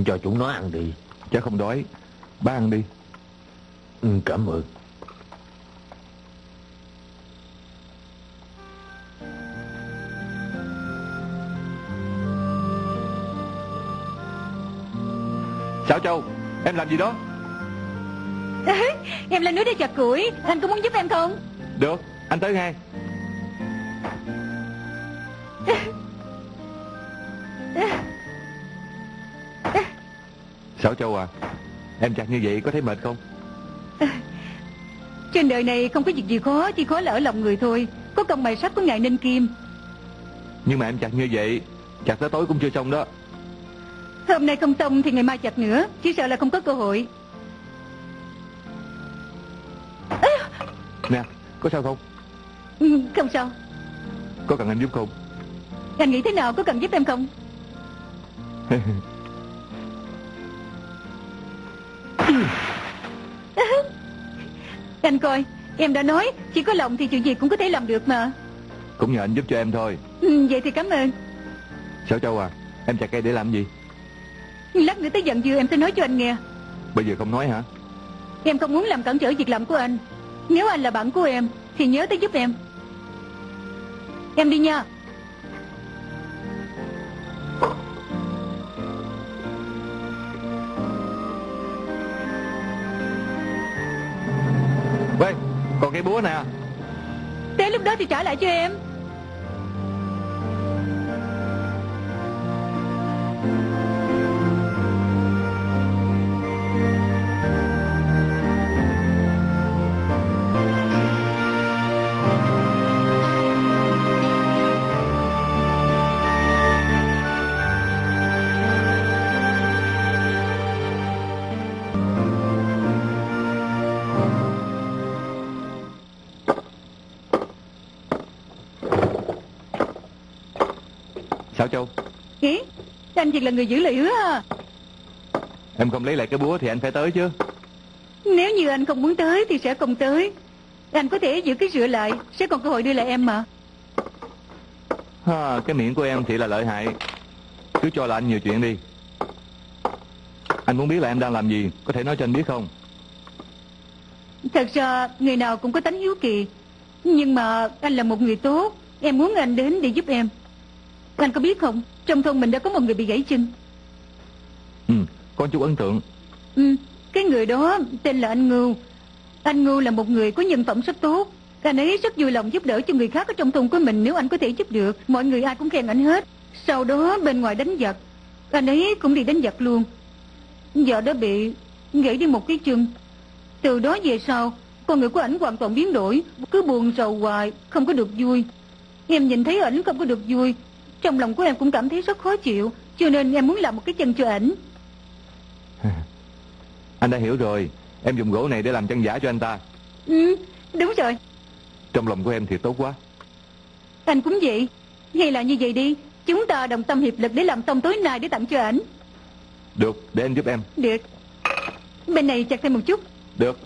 Cho chúng nó ăn đi. Cháu không đói. Bác ăn đi. Ừ, Cảm ơn Xảo Châu Em làm gì đó? Em lên núi để chặt củi. Anh có muốn giúp em không? Được Anh tới ngay. Xảo Châu à Em chặt như vậy có thấy mệt không? Trên đời này không có việc gì khó Chỉ khó là ở lòng người thôi. Có công mài sắt có ngài nên kim. Nhưng mà em chặt như vậy Chặt tới tối cũng chưa xong đó Hôm nay không xong thì ngày mai chặt nữa Chỉ sợ là không có cơ hội. Nè có sao không? Ừ, Không sao. Có cần anh giúp không? Anh nghĩ thế nào có cần giúp em không? Anh coi Em đã nói Chỉ có lòng thì chuyện gì cũng có thể làm được mà. Cũng nhờ anh giúp cho em thôi. Ừ, Vậy thì cảm ơn. Xảo Châu à Em chặt cây để làm gì Lát nữa tới giận dừa em sẽ nói cho anh nghe. Bây giờ không nói hả? Em không muốn làm cản trở việc làm của anh. Nếu anh là bạn của em Thì nhớ tới giúp em. Em đi nha. Quê Còn cây búa nè. Tới lúc đó thì trả lại cho em Anh thiệt là người giữ lời hứa à Em không lấy lại cái búa thì anh phải tới chứ. Nếu như anh không muốn tới thì sẽ không tới. Anh có thể giữ cái rửa lại Sẽ còn cơ hội đưa lại em mà. Ha, Cái miệng của em thì là lợi hại. Cứ cho là anh nhiều chuyện đi. Anh muốn biết là em đang làm gì Có thể nói cho anh biết không? Thật ra người nào cũng có tánh hiếu kỳ. Nhưng mà anh là một người tốt Em muốn anh đến để giúp em. Anh có biết không Trong thôn mình đã có một người bị gãy chân. Ừ Có chút ấn tượng. Ừ Cái người đó tên là anh Ngưu. Anh Ngưu là một người có nhân phẩm rất tốt. Anh ấy rất vui lòng giúp đỡ cho người khác ở trong thôn của mình Nếu anh có thể giúp được. Mọi người ai cũng khen anh hết. Sau đó bên ngoài đánh giặc. Anh ấy cũng đi đánh giặc luôn. Giờ đó bị gãy đi một cái chân. Từ đó về sau Con người của ảnh hoàn toàn biến đổi. Cứ buồn rầu hoài Không có được vui. Em nhìn thấy ảnh không có được vui Trong lòng của em cũng cảm thấy rất khó chịu Cho nên em muốn làm một cái chân cho ảnh. Anh đã hiểu rồi. Em dùng gỗ này để làm chân giả cho anh ta. Ừ đúng rồi. Trong lòng của em thì tốt quá. Anh cũng vậy. Hay là như vậy đi. Chúng ta đồng tâm hiệp lực để làm xong tối nay để tặng cho ảnh. Được để anh giúp em. Được. Bên này chặt thêm một chút. Được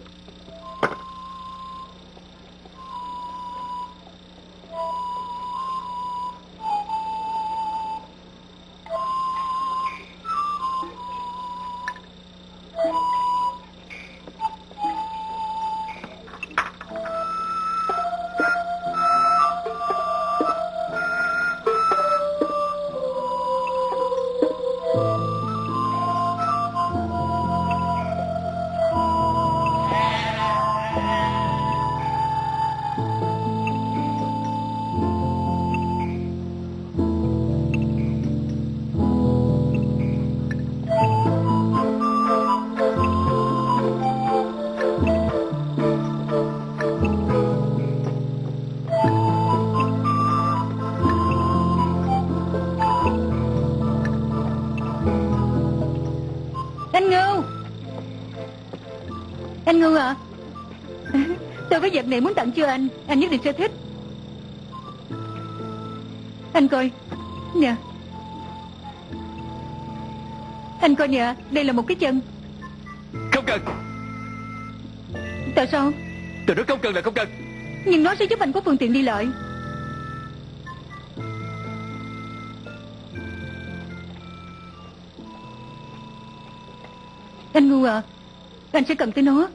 này muốn tặng cho anh? Anh nhất định sẽ thích. Anh coi. Nè. Anh coi nè Đây là một cái chân. Không cần. Tại sao? Tôi nói không cần là không cần. Nhưng nó sẽ giúp anh có phương tiện đi lại. Anh ngu à. Anh sẽ cần tới nó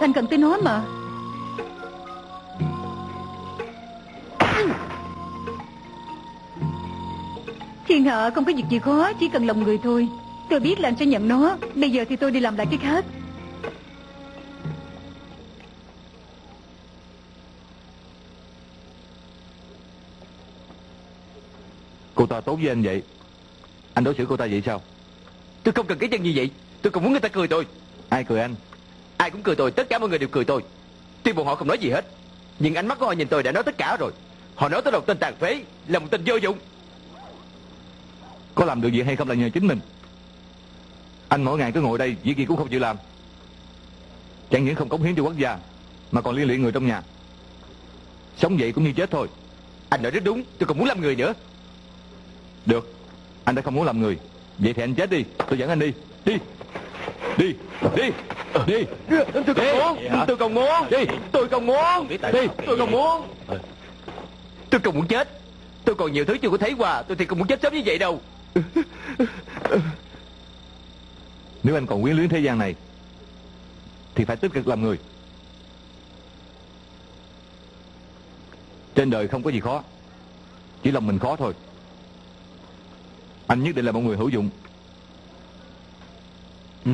Anh cần tin nó mà. Thiên hạ không có việc gì khó, Chỉ cần lòng người thôi. Tôi biết là anh sẽ nhận nó. Bây giờ thì tôi đi làm lại cái khác. Cô ta tốt với anh vậy? Anh đối xử cô ta vậy sao? Tôi không cần cái chân như vậy. Tôi còn muốn người ta cười tôi. Ai cười anh? Ai cũng cười tôi, Tất cả mọi người đều cười tôi. Tuy bọn họ không nói gì hết, Nhưng ánh mắt của họ nhìn tôi đã nói tất cả rồi. Họ nói tôi là một tên tàn phế, Là một tên vô dụng. Có làm được gì hay không là nhờ chính mình. Anh mỗi ngày cứ ngồi đây Việc gì cũng không chịu làm. Chẳng những không cống hiến cho quốc gia, Mà còn liên lụy người trong nhà. Sống vậy cũng như chết thôi. Anh nói rất đúng, Tôi còn muốn làm người nữa. Được, Anh đã không muốn làm người. Vậy thì anh chết đi, Tôi dẫn anh đi. Đi. Đi Đi Đi. Tôi còn muốn Tôi còn muốn Đi. Tôi còn muốn Đi Tôi còn muốn Tôi còn muốn chết. Tôi còn nhiều thứ chưa có thấy qua. Tôi thì không muốn chết sớm như vậy đâu. Nếu anh còn quyến luyến thế gian này Thì phải tích cực làm người. Trên đời không có gì khó. Chỉ lòng mình khó thôi. Anh nhất định là một người hữu dụng. Ừ.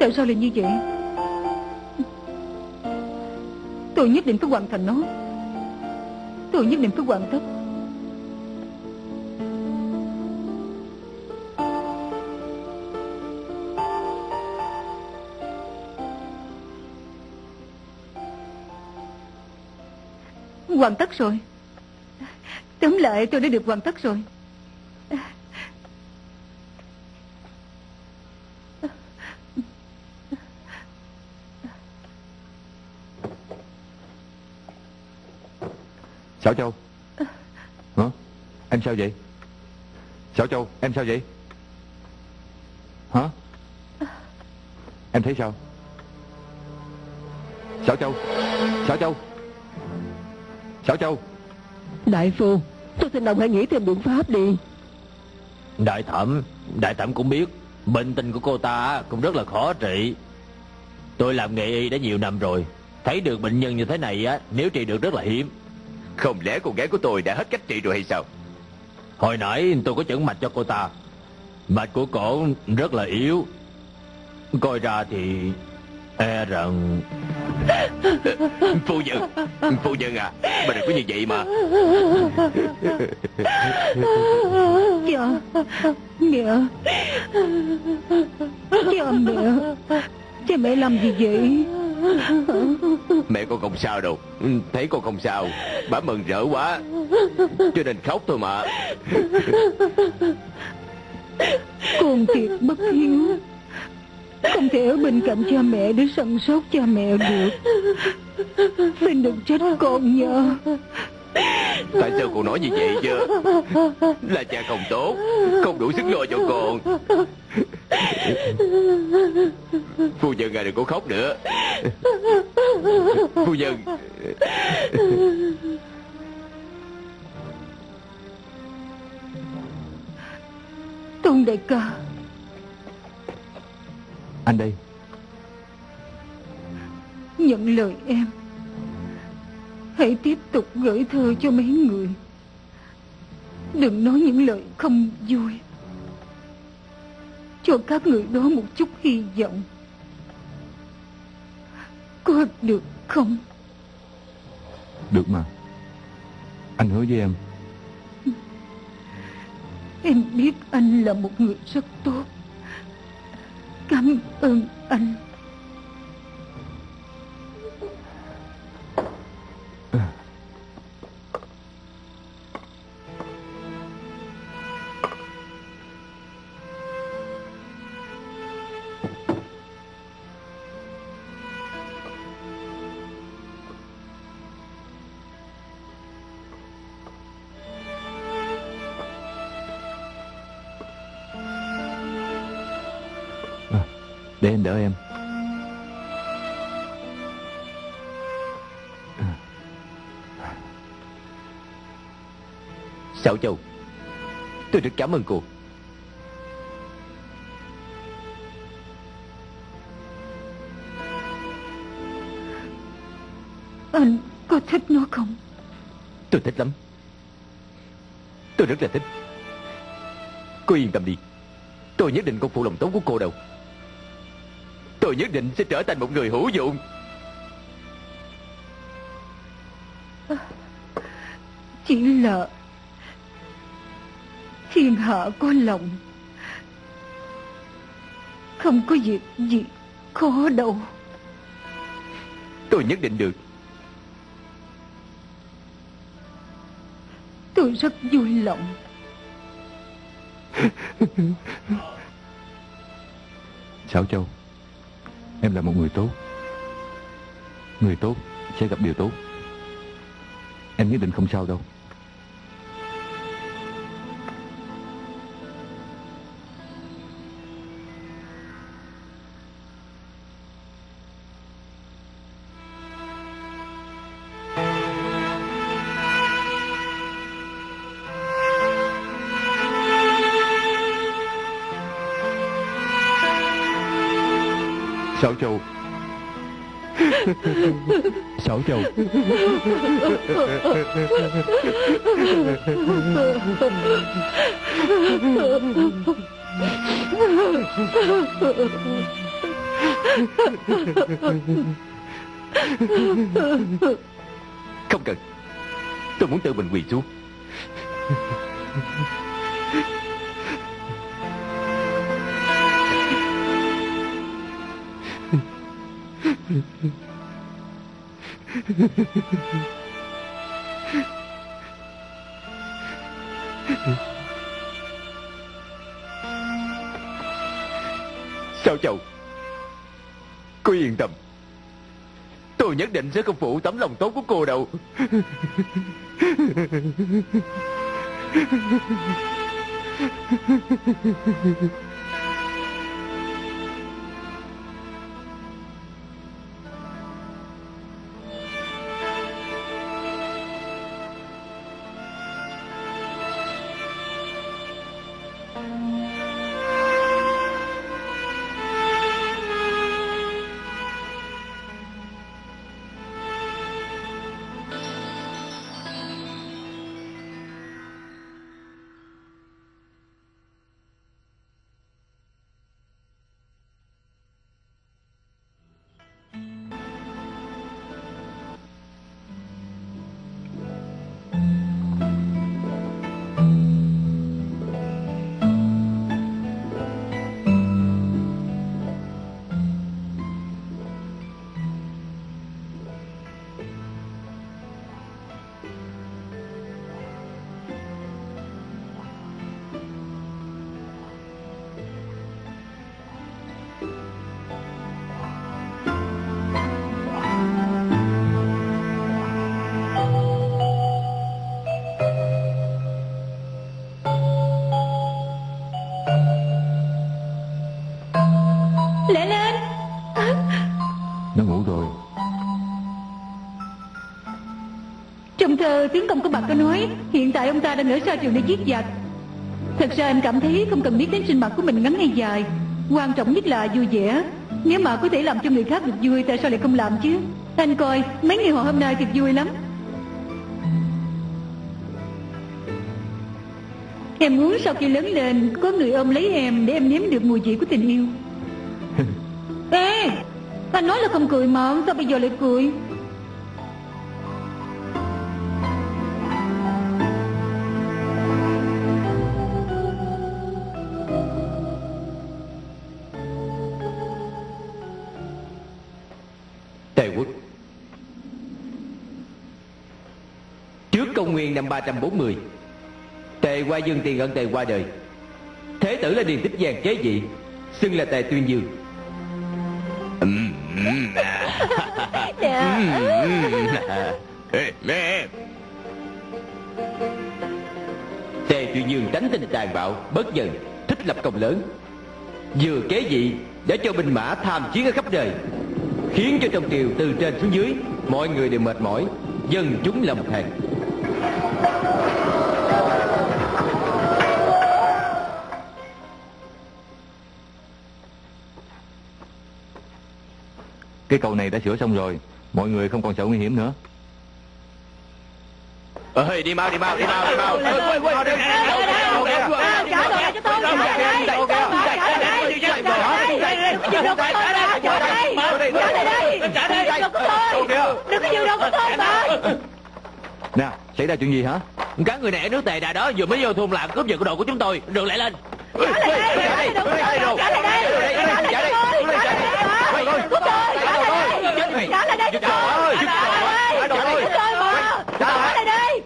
Tại sao lại như vậy? Tôi nhất định phải hoàn thành nó. Tôi nhất định phải hoàn tất. Hoàn tất rồi. Tóm lại tôi đã được hoàn tất rồi. Xảo Châu. Hả? Em sao vậy? Xảo Châu em sao vậy? Hả? Em thấy sao? Xảo Châu Xảo Châu. Xảo Châu. Đại phu Tôi xin ông hãy nghĩ thêm biện pháp đi. Đại thẩm Đại thẩm cũng biết Bệnh tình của cô ta cũng rất là khó trị. Tôi làm nghề y đã nhiều năm rồi Thấy được bệnh nhân như thế này á Nếu trị được rất là hiếm Không lẽ cô gái của tôi đã hết cách trị rồi hay sao? Hồi nãy tôi có chẩn mạch cho cô ta. Mạch của cổ rất là yếu. Coi ra thì E rằng Phu nhân Phu nhân à Bà đừng có như vậy mà. Cha Mẹ Cha mẹ. Cha mẹ làm gì vậy Mẹ con không sao đâu. Thấy con không sao. Bà mừng rỡ quá. Cho nên khóc thôi mà. Con thiệt bất hiếu. Không thể ở bên cạnh cha mẹ để săn sóc cha mẹ được. Xin đừng trách con nha. Tại sao con nói như vậy chứ? Là cha không tốt. Không đủ sức lo cho con Phu nhân à đừng có khóc nữa. Phu nhân. Tôn đại ca. Anh đây. Nhận lời em. Hãy tiếp tục gửi thơ cho mấy người. Đừng nói những lời không vui Cho các người đó một chút hy vọng. Có được không? Được mà. Anh hứa với em. Em biết anh là một người rất tốt. Cảm ơn anh Châu. Tôi rất cảm ơn cô. Anh có thích nó không? Tôi thích lắm. Tôi rất là thích. Cô yên tâm đi. Tôi nhất định không phụ lòng tốt của cô đâu. Tôi nhất định sẽ trở thành một người hữu dụng. Chỉ là Hạ có lòng. Không có việc gì khó đâu. Tôi nhất định được. Tôi rất vui lòng. Sáu Châu Em là một người tốt. Người tốt sẽ gặp điều tốt. Em nhất định không sao đâu Sáu Sáu Không cần. Tôi muốn tự mình quỳ xuống. Sao chầu? Cô yên tâm. Tôi nhất định sẽ không phụ tấm lòng tốt của cô đâu. tướng công của bà có nói Hiện tại ông ta đang ở sa trường để giết giặc. Thật ra anh cảm thấy không cần biết đến sinh mạng của mình ngắn hay dài. Quan trọng nhất là vui vẻ. Nếu mà có thể làm cho người khác được vui Tại sao lại không làm chứ? Anh coi mấy người họ hôm nay thật vui lắm. Em muốn sau khi lớn lên Có người ôm lấy em để em nếm được mùi vị của tình yêu. Ê Anh nói là không cười mà Sao bây giờ lại cười nguyên năm 340 Tề qua dương tiền ân tề qua đời. Thế tử là điền tích vàng chế vị Xưng là tề tuyên dương. Tề tuyên dương tránh tình tàn bạo Bất dần thích lập công lớn. Vừa kế vị đã cho binh mã tham chiến ở khắp đời. Khiến cho trong triều từ trên xuống dưới Mọi người đều mệt mỏi Dân chúng lầm than Cái cầu này đã sửa xong rồi Mọi người không còn sợ nguy hiểm nữa ơi đi mau đi mau đi mau đi mau Trả đồ lại cho tôi Trả lại đây Trả lại đây Trả lại đây Đừng có giữ đồ của tôi mà Trả đây Trả lại đây Trả đây Đồ của tôi Đừng có giữ đồ của tôi mà Nè xảy ra chuyện gì hả Các người này ở nước tề đà đó vừa mới vô thôn làm cướp giật đồ của chúng tôi Đường lại lên Trả lại đây Trả lại đồ của tôi Trả lại đây Trả lại cho tôi Trả lại đây Của tôi Trả lại đây. Trả lại đây. Đây Trả lại cho tôi mà Trả lại đây.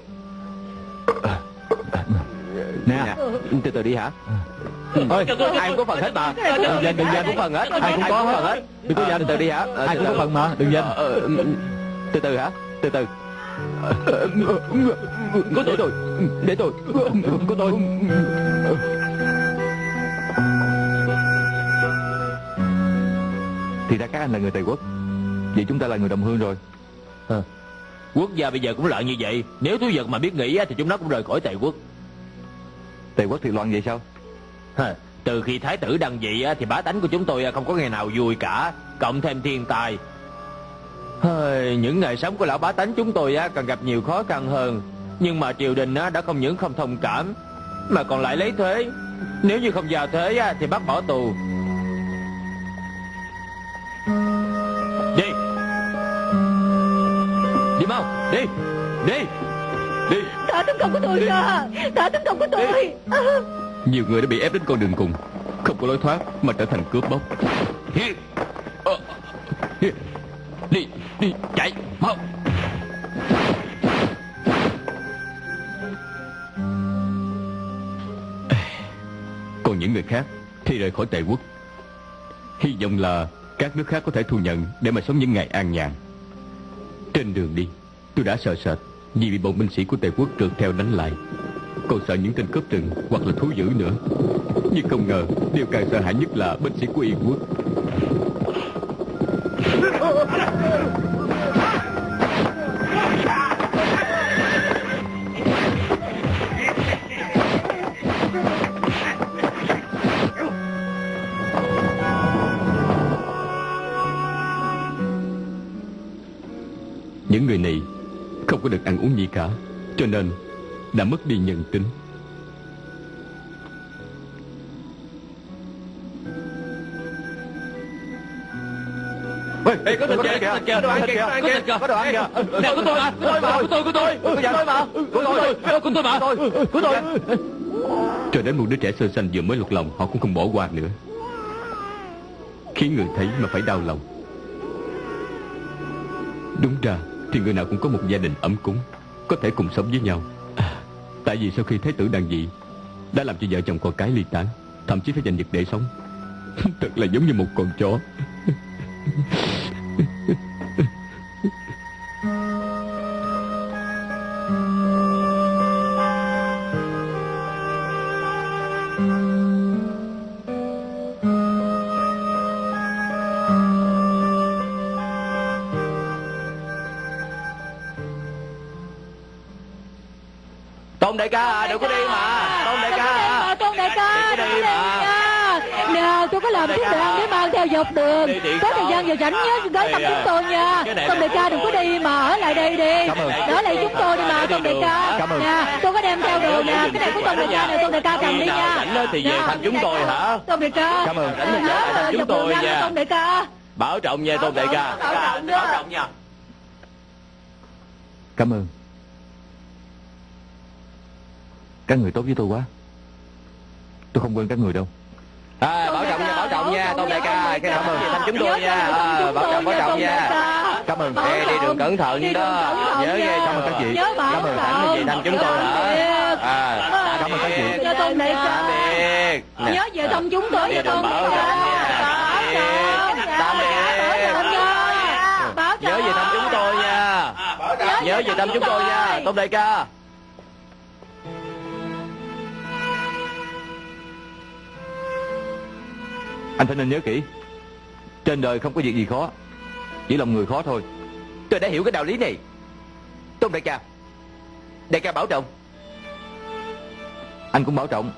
Nè từ từ đi hả? Ôi, ai cũng có phần hết mà. Đừng danh, đừng danh cũng phần hết. Ai cũng có phần hết. Đừng có danh từ từ đi hả? Ai cũng có phần mà đừng danh Từ từ hả? Từ từ. Có tôi. Để tôi. Có tôi. Thì ra các anh là người Tây Quốc Vậy chúng ta là người đồng hương rồi. Quốc gia bây giờ cũng loạn như vậy. Nếu thú vật mà biết nghĩ thì chúng nó cũng rời khỏi tề quốc. Tây Quốc thì loạn vậy sao? Hả, Từ khi thái tử đăng vị thì bá tánh của chúng tôi không có ngày nào vui cả. Cộng thêm thiên tai Hơi, Những ngày sống của lão bá tánh chúng tôi càng gặp nhiều khó khăn hơn. Nhưng mà triều đình đã không những không thông cảm Mà còn lại lấy thuế. Nếu như không giao thuế thì bắt bỏ tù Đi đi. Đi. Đi Thả tấm công của tôi ra. Thả tấm công của tôi. Nhiều người đã bị ép đến con đường cùng. Không có lối thoát mà trở thành cướp bóc. Đi, đi, chạy, mau. Còn những người khác thì rời khỏi tề quốc. Hy vọng là các nước khác có thể thu nhận Để mà sống những ngày an nhàn. Trên đường đi Tôi đã sợ sệt Vì bị bọn binh sĩ của tề quốc trượt theo đánh lại. Còn sợ những tên cướp rừng Hoặc là thú dữ nữa. Nhưng không ngờ, Điều càng sợ hãi nhất là binh sĩ của Yên quốc. Những người này không có được ăn uống gì cả Cho nên đã mất đi nhân tính. Ê, có thịt kìa, có thịt kìa, có ăn kìa, có thịt kìa, có đồ ăn kìa. Nè, của tôi mà, của tôi mà, của tôi, của tôi, tôi mà, của tôi, của tôi. mà, của tôi. Cho đến một đứa trẻ sơ sanh vừa mới lục lòng Họ cũng không bỏ qua nữa. Khiến người thấy mà phải đau lòng. Đúng ra thì người nào cũng có một gia đình ấm cúng Có thể cùng sống với nhau. À, Tại vì sau khi Thái tử đàn dị Đã làm cho vợ chồng con cái ly tán Thậm chí phải giành giật để sống. Thật là giống như một con chó. ca à, đừng có đi mà. Tôn đại ca à. Tôn đại ca, Đừng có đi mà. nha. Nè, tôi có làm ca. đoạn để mang theo dọc đường. Có thời gian giờ rảnh nhớ tới thăm chúng tôi nha. Tôn đại ca đừng có đi mà ở lại đây đi. Đó lại chúng tôi đi mà, Tôn đại ca. Nè, tôi có đem theo đồ nè. Cái này của Tôn đại ca nè, Tôn đại ca cầm đi nha. rảnh á thì về thăm chúng tôi hả? Tôn đại ca. Cảm ơn. Rảnh thì Nhớ chúng tôi nha. Tôn đại ca. Bảo trọng nha Tôn đại ca. Bảo trọng đó. Bảo trọng nha. Cảm ơn Các người tốt với tôi quá Tôi không quên các người đâu À, bảo trọng nha, bảo trọng nha, Tôn đại ca. Cái Cảm ơn. thăm chúng tôi nha. À, bảo trọng, bảo trọng nha. Cảm ơn Ê, đi đường cẩn thận Đi đó. Nhớ nha. về Cảm ơn các chị. Cảm ơn. thì về thăm chúng tôi hả? À, Cảm ơn các chị. Cho Tôn đại Tạm ca. Nhớ về thăm chúng tôi Đi cho đường Tôn đại ca. nha. Tạm biệt. Nha. Nhớ về thăm chúng tôi nha. Nhớ về thăm chúng tôi nha, Tôn đại ca. Anh phải nên nhớ kỹ Trên đời không có việc gì khó Chỉ lòng người khó thôi Tôi đã hiểu cái đạo lý này. Tôn đại ca. Đại ca bảo trọng. Anh cũng bảo trọng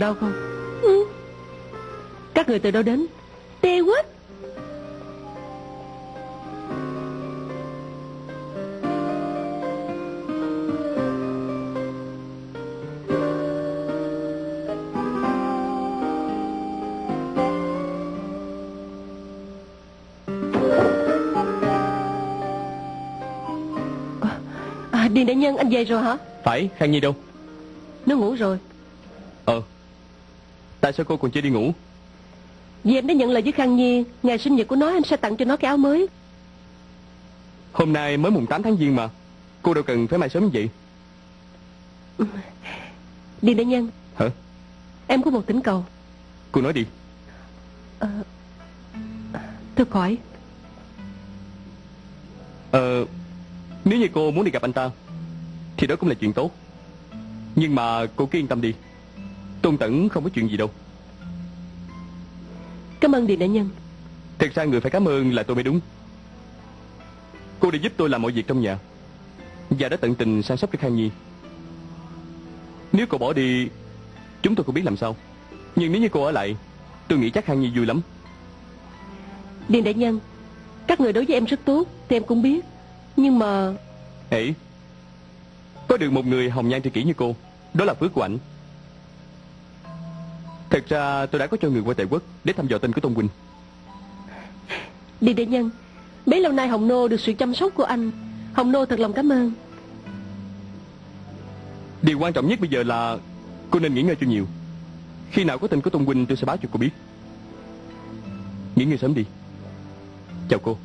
đau không? Ừ. Các người từ đâu đến? Tê quýt À, Điền đại nhân anh về rồi hả? Phải Khang Nhi đâu Nó ngủ rồi Tại sao cô còn chưa đi ngủ? Vì em đã nhận lời với Khang Nhi Ngày sinh nhật của nó em sẽ tặng cho nó cái áo mới. Hôm nay mới mùng 8 tháng Giêng mà. Cô đâu cần phải mai sớm như vậy. Điền đại nhân Hả? Em có một thỉnh cầu. Cô nói đi. Ờ, Thưa khỏi. Ờ Nếu như cô muốn đi gặp anh ta Thì đó cũng là chuyện tốt. Nhưng mà cô cứ yên tâm đi Tôn Tẩn không có chuyện gì đâu. Cảm ơn Điền đại nhân. Thật ra người phải cảm ơn là tôi mới đúng. Cô đã giúp tôi làm mọi việc trong nhà. Và đã tận tình săn sóc cho Khang Nhi. Nếu cô bỏ đi Chúng tôi không biết làm sao. Nhưng nếu như cô ở lại Tôi nghĩ chắc Khang Nhi vui lắm. Điền đại nhân Các người đối với em rất tốt Thì em cũng biết. Nhưng mà Hễ Có được một người hồng nhan tri kỷ như cô Đó là phước của ảnh Thật ra tôi đã có cho người qua Tề Quốc Để thăm dò tin của Tôn Huynh Điền đại nhân Bấy lâu nay Hồng Nô được sự chăm sóc của anh. Hồng Nô thật lòng cảm ơn. Điều quan trọng nhất bây giờ là Cô nên nghỉ ngơi cho nhiều. Khi nào có tin của Tôn Huynh tôi sẽ báo cho cô biết. Nghỉ ngơi sớm đi. Chào cô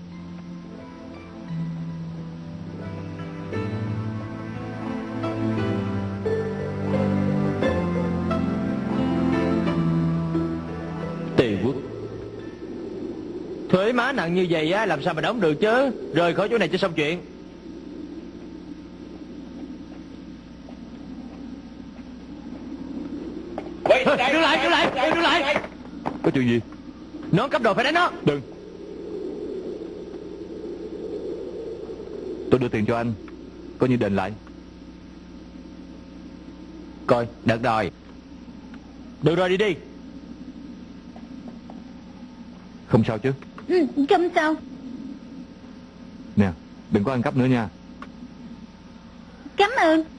má nặng như vậy á làm sao mà đóng được chứ? Rời khỏi chỗ này cho xong chuyện. Đưa lại, đưa lại, đưa lại Có chuyện gì? Nó cấp đồ phải đánh nó. Đừng. Tôi đưa tiền cho anh. Coi như đền lại. Coi, được rồi. Được rồi đi đi. Không sao chứ Không sao. Nè Đừng có ăn cắp nữa nha Cảm ơn.